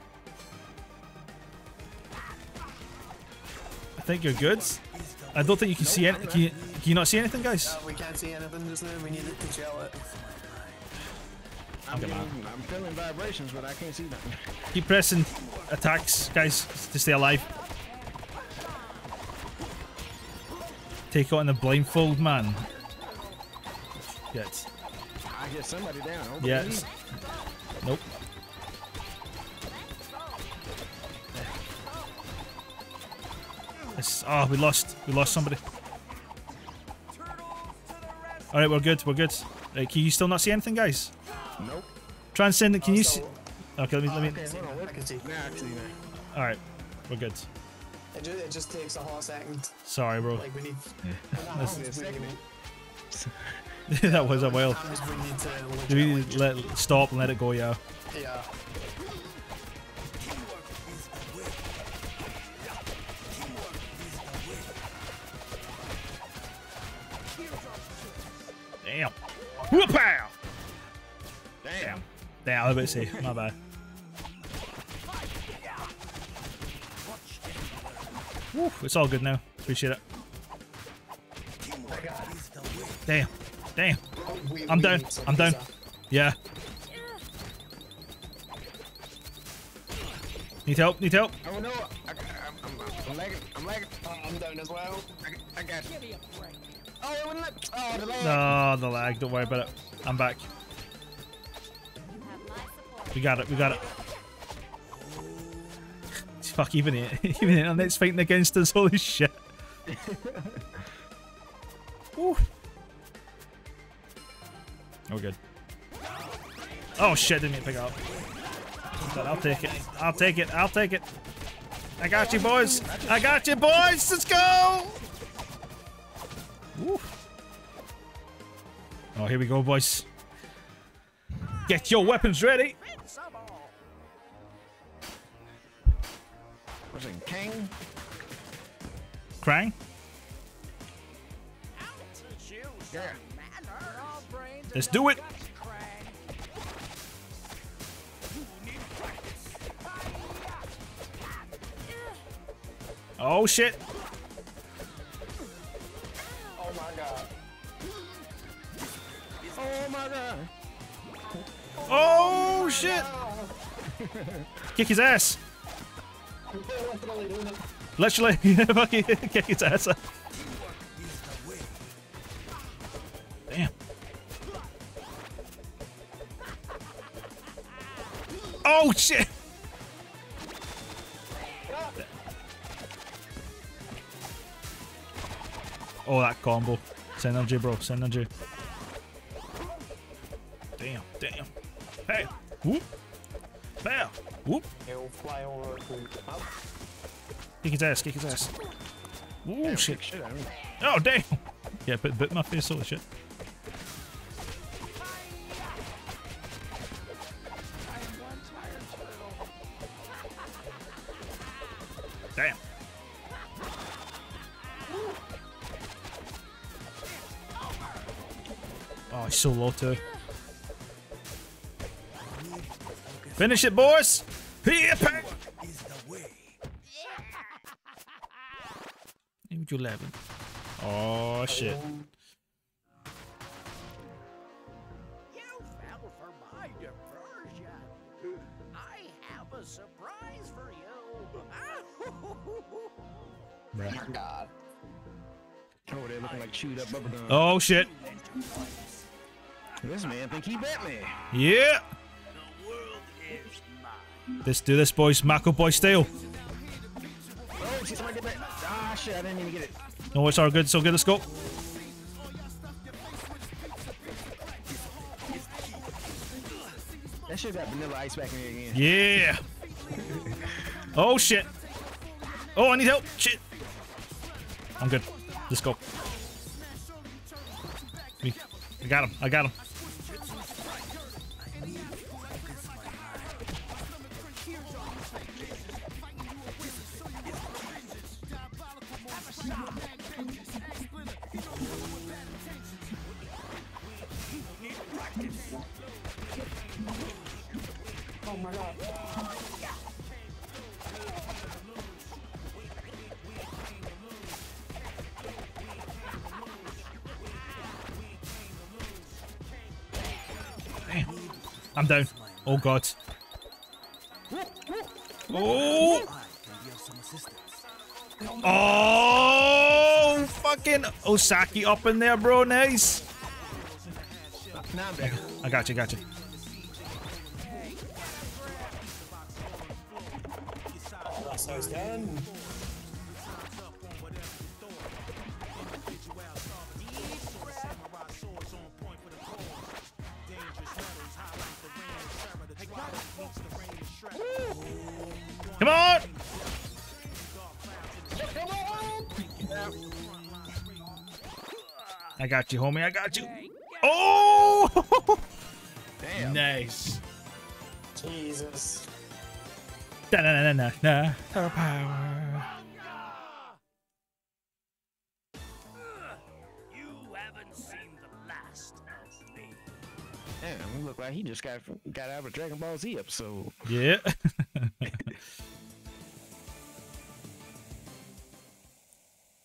Think you're good. I don't think you can see any. Can you, can you not see anything, guys? Uh, we can't see anything just now. We need it to gel it. I'm, getting, I'm feeling vibrations, but I can't see nothing. Keep pressing attacks, guys, to stay alive. Take on the blindfold man. Yes. I hear somebody down. Over Yes. It's, oh, ah, we lost. We lost somebody. All right, we're good. We're good. Right, can you still not see anything, guys? Nope. Transcendent, can you see? Okay, let me. Let me. Okay, hold on. I can see. Now I can see. All right, we're good. It just, it just takes a whole second. Sorry, bro. Like we need. Hold on a second. that was a whale. Times we need to Do we let stop and let it go? Yeah. Yeah. I was about to say, my bad. Woo, it's all good now. Appreciate it. Damn. Damn. I'm we down. I'm down. Yeah. Need help? Need help? Oh no, I, I'm, I'm, I'm lagging. I'm lagging. Uh, I'm down as well. I, I got you. Oh, it wouldn't let. Oh, the lag. No, the lag. Don't worry about it. I'm back. We got it. We got it. Fuck, even it. Even the internet's fighting against us. Holy shit. Woo. Oh, good. Oh shit, didn't even pick up. But I'll take it. I'll take it. I'll take it. I got you, boys. I got you, boys. Let's go. Woo. Oh, here we go, boys. Get your weapons ready. King? Krang. Yeah. Let's do it. Oh shit. Oh my god. Oh my god. Oh shit. Kick his ass. Literally, fucking kick his ass. up. Damn. Oh shit. Oh, that combo. Synergy, bro. Synergy. Damn, damn. Hey, whoop. Bam, whoop. He'll fly over to oh, Kick his ass, kick his ass. Ooh, shit. Shit, Oh, damn. Yeah, bit, bit in my face, holy shit. Damn. Oh, he's so low too. Finish it, boys! Here, pack! Would you 11? Oh, shit. You fell for my diversion. I have a surprise for you. Bruh. God. Over there looking like chewed up bubblegum. Oh, shit. This man think he Batman. Yeah! Let's do this, boys. Mako Boy style. Oh, shit, somebody. Ah, shit, I didn't even get it. No, it's all good. It's all good. Let's go. That shit got vanilla ice back in here again. Yeah! Oh, shit. Oh, I need help. Shit. I'm good. Let's go. I got him. I got him. Oh, God. Oh! Oh! Fucking Osaki up in there, bro. Nice. Now I'm back. I got you, got you. Oh, that's done. Got you, homie. I got you. Oh! Damn. nice. Jesus. Da na na na na. Star power. You haven't seen the last of me. Damn, he look like he just got got out of a Dragon Ball Z episode. Yeah.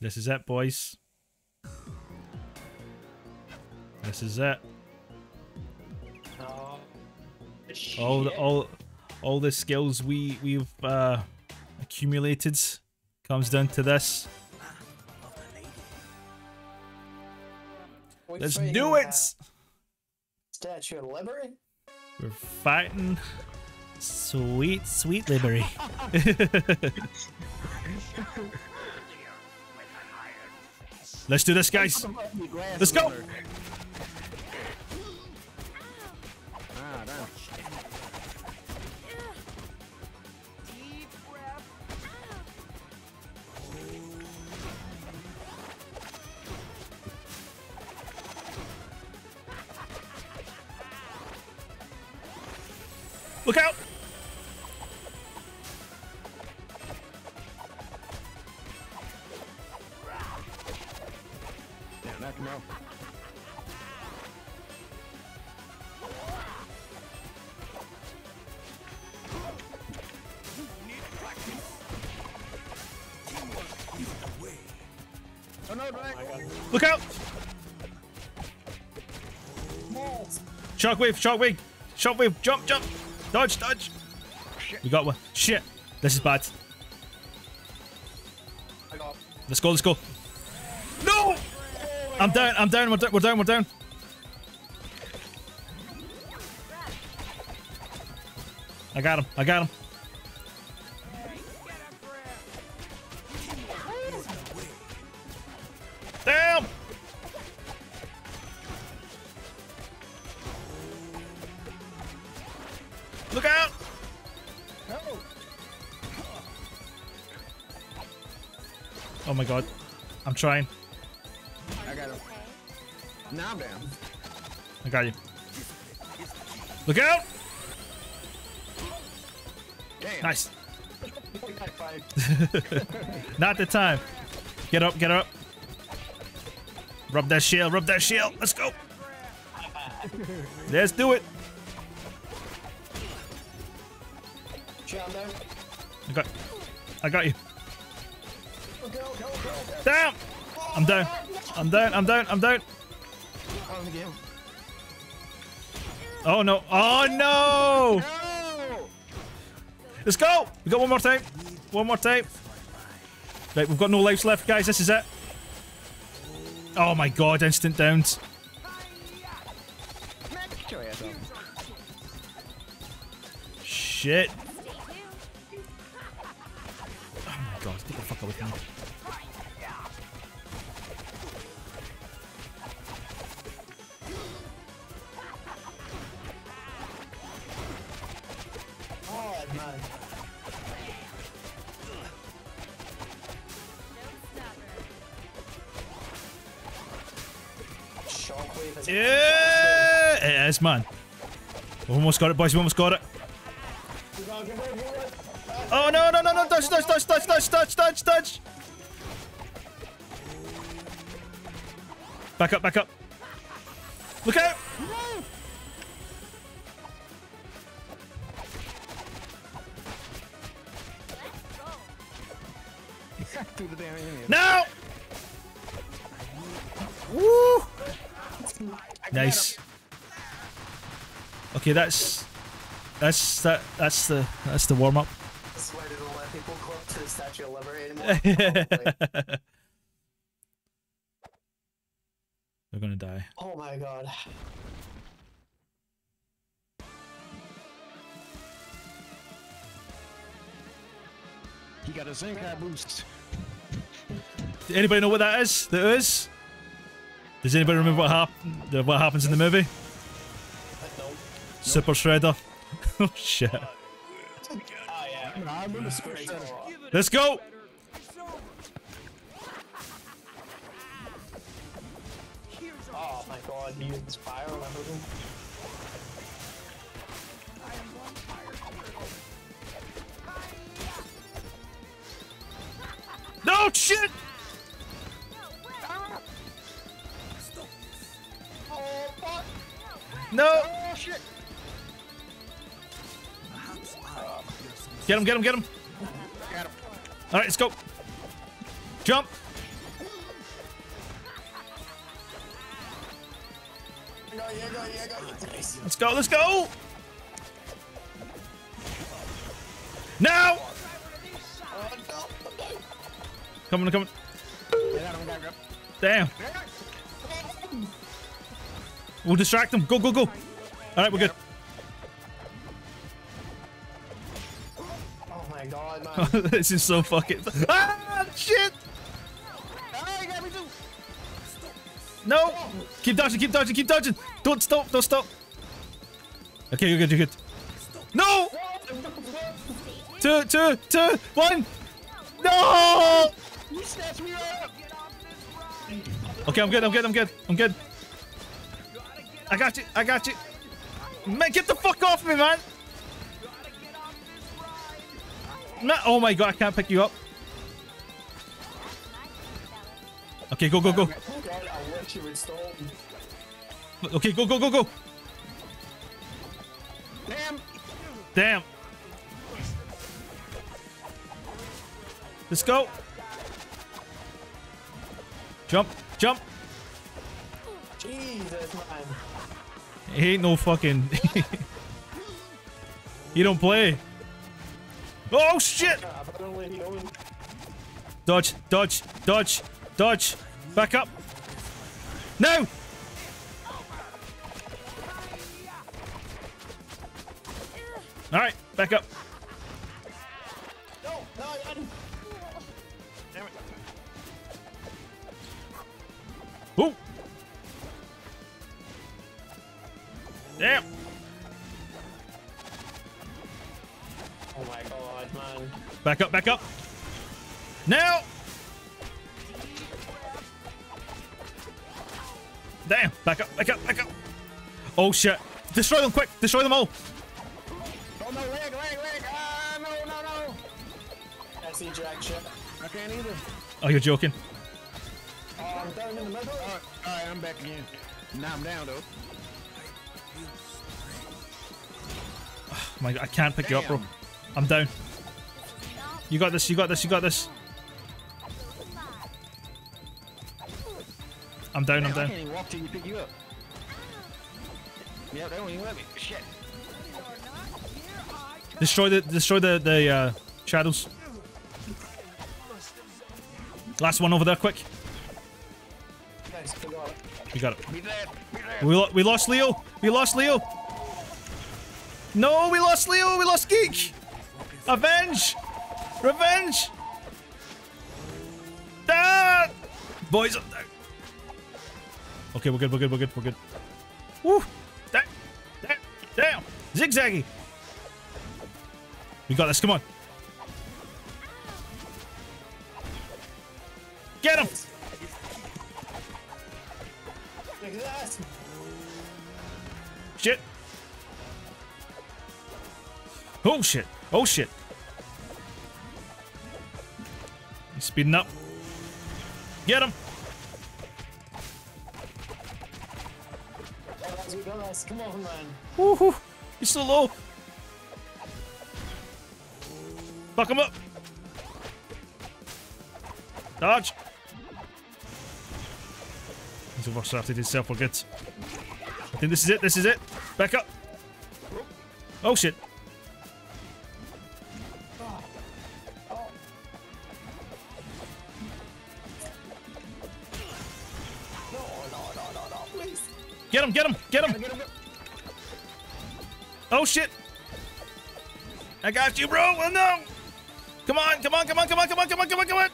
this is it, boys. This is it. Oh. All the all all the skills we we've uh, accumulated comes down to this. Let's do it. Statue of Liberty? We're fighting sweet sweet liberty. Let's do this, guys. Let's go. Shockwave, shockwave, shockwave, jump, jump, dodge, dodge. We got one. Shit, this is bad. I got Let's go, let's go. No! I'm down, I'm down, we're down, we're down, we're down. I got him, I got him. I'm trying. I got him. Now I'm down. I got you. Look out! Damn. Nice. Not the time. Get up, get up. Rub that shield, rub that shield. Let's go. Let's do it. Shit, I'm down. I got I got you. I'm down. I'm down, I'm down, I'm down. Oh, no. Oh no! Let's go! We got one more time. One more time. Right, we've got no lives left, guys. This is it. Oh my god, instant downs. Shit. Man. We almost got it, boys. We almost got it. Oh no, no, no, no! Touch, touch, touch, touch, touch, touch, touch, touch! Back up, back up. Look out! Okay, that's that's that that's the that's the warm up. I swear they don't let people go up to the Statue of Liberty anymore. Probably. They're gonna die. oh my god. He got a Zenkai boost. Anybody know what that is? That is? Does anybody remember what happened? What happens in the movie? No. Super Shredder. oh shit. Oh yeah. I remember Super Great Shredder. call. Let's go. Get him, get him, get him! Got him. Alright, let's go. Jump! Let's go, let's go! Now! Coming, coming. Him, him. Damn. We'll distract them. Go, go, go. Alright, we're good. this is so fucking. Ah, shit! No! Keep dodging, keep dodging, keep dodging! Don't stop, don't stop! Okay, you're good, you're good. No! Two, two, two, one! No! Okay, I'm good, I'm good, I'm good, I'm good. I got you, I got you. Man, get the fuck off me, man! No, oh my god, I can't pick you up. Okay, go, go, go. God, I wish you would stop. Okay, go, go, go, go. Damn. Damn. Let's go. Jump, jump. Jesus, man. He ain't no fucking. you don't play. Oh shit! Dodge, dodge, dodge, dodge. Back up. No! Alright, back up. Back up, back up. Now! Damn! Back up, back up, back up. Oh shit. Destroy them quick! Destroy them all! Oh no, leg, leg, leg. Ah, no, no, no. I see jack shit. I can't either. Oh, you're joking. Oh, I'm down in the middle. All right, all right, I'm back again. Now I'm down though. Oh my god, I can't pick you up, bro. I'm down. You got this, you got this, you got this. I'm down, I'm down. can't even walk till you pick you up. Yeah, they don't even let me. Shit. Destroy the destroy the the uh, shadows. Last one over there, quick. Nice, forgot it. You got it. Be there. Be there. We, lo- we lost Leo. We lost Leo. No, we lost Leo. We lost Geek. Avenge. Revenge. Ah! Boys, I'm down. Okay, we're good. We're good. We're good. We're good. Woo! Damn! Damn! Damn! Zigzaggy. We got this. Come on. Get him! Look at that. Shit. Oh shit. Oh shit. Speeding up. Get him. Come man. Woohoo. He's so low. Fuck him up. Dodge. He's overshafted himself. We're good. I think this is it. This is it. Back up. Oh shit. Get him. Get him. Get him. Get him, get him. Oh shit! I got you, bro. Oh no! Come on, come on, come on, come on, come on, come on, come on, come on!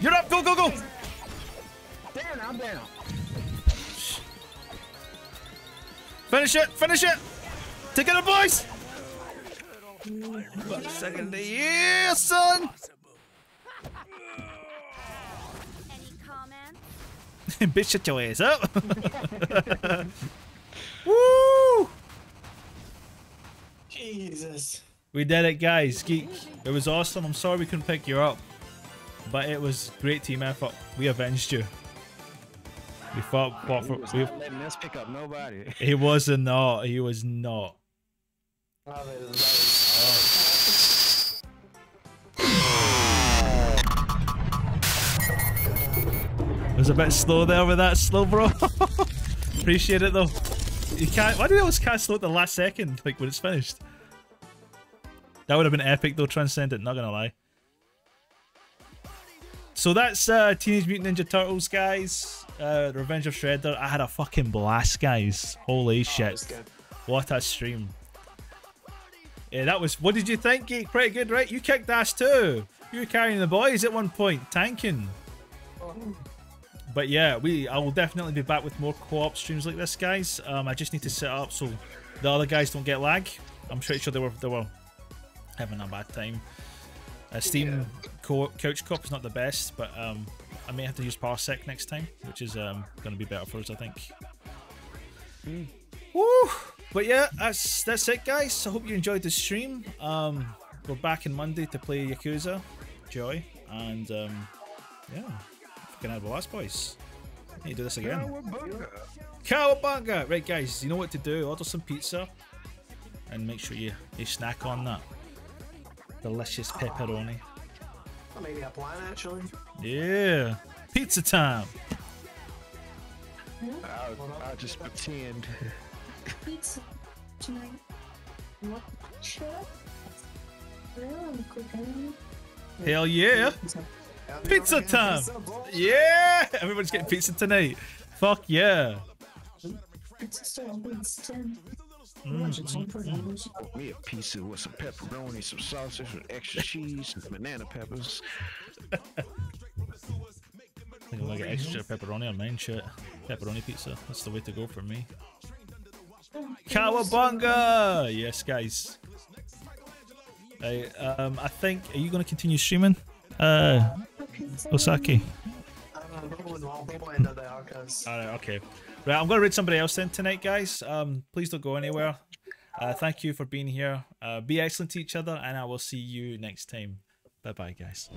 You're up. Go, go, go! Down, I'm down. Finish it! Finish it! Take it, boys! About a second. Yeah, son! Any comments? Bitch, shut your ass up. Woo! Jesus. We did it, guys. Geek, it was awesome. I'm sorry we couldn't pick you up, but it was great team effort. We avenged you. We fought, fought He for. was We, not letting us pick up nobody. he was not. He was not. Was a bit slow there with that slow, bro. Appreciate it though. You can't. Why do you always can't slow at the last second, like when it's finished? That would have been epic though, Transcendent. Not gonna lie. So that's uh, Teenage Mutant Ninja Turtles, guys. Uh, Revenge of Shredder. I had a fucking blast, guys. Holy shit! What a stream. Yeah, that was. What did you think, Geek? Pretty good, right? You kicked ass too. You were carrying the boys at one point, tanking. But yeah, we I will definitely be back with more co-op streams like this, guys. Um, I just need to set up so the other guys don't get lag. I'm pretty sure they were they were having a bad time. Uh, Steam co- couch co-op is not the best, but um, I may have to use Parsec next time, which is um, going to be better for us, I think. Woo! But yeah, that's that's it, guys. I hope you enjoyed the stream. Um, we're back on Monday to play Yakuza, Joy, and um, yeah, fucking had the last boys. Need to do this again. Cowabunga! Right, guys, you know what to do. Order some pizza, and make sure you you snack on that delicious pepperoni. That made me a plan, actually. Yeah, pizza time. I'll, I'll just pretend. Pizza tonight. What? Sure. Really cooking. Hell yeah! Pizza time! Yeah! Everybody's getting pizza tonight. Fuck yeah! Pizza still pizza. Me a pizza with some pepperoni, some sausage, with extra cheese, and banana peppers. I think I'm gonna get extra pepperoni on mine. Shit, pepperoni pizza. That's the way to go for me. Cowabunga! Yes, guys. Right, um, I think. Are you gonna continue streaming? Uh, Osaki. I'm probably not. Probably end up there, because. Alright, okay. Right, I'm gonna read somebody else in tonight, guys. Um, please don't go anywhere. Uh, thank you for being here. Uh, be excellent to each other, and I will see you next time. Bye bye, guys.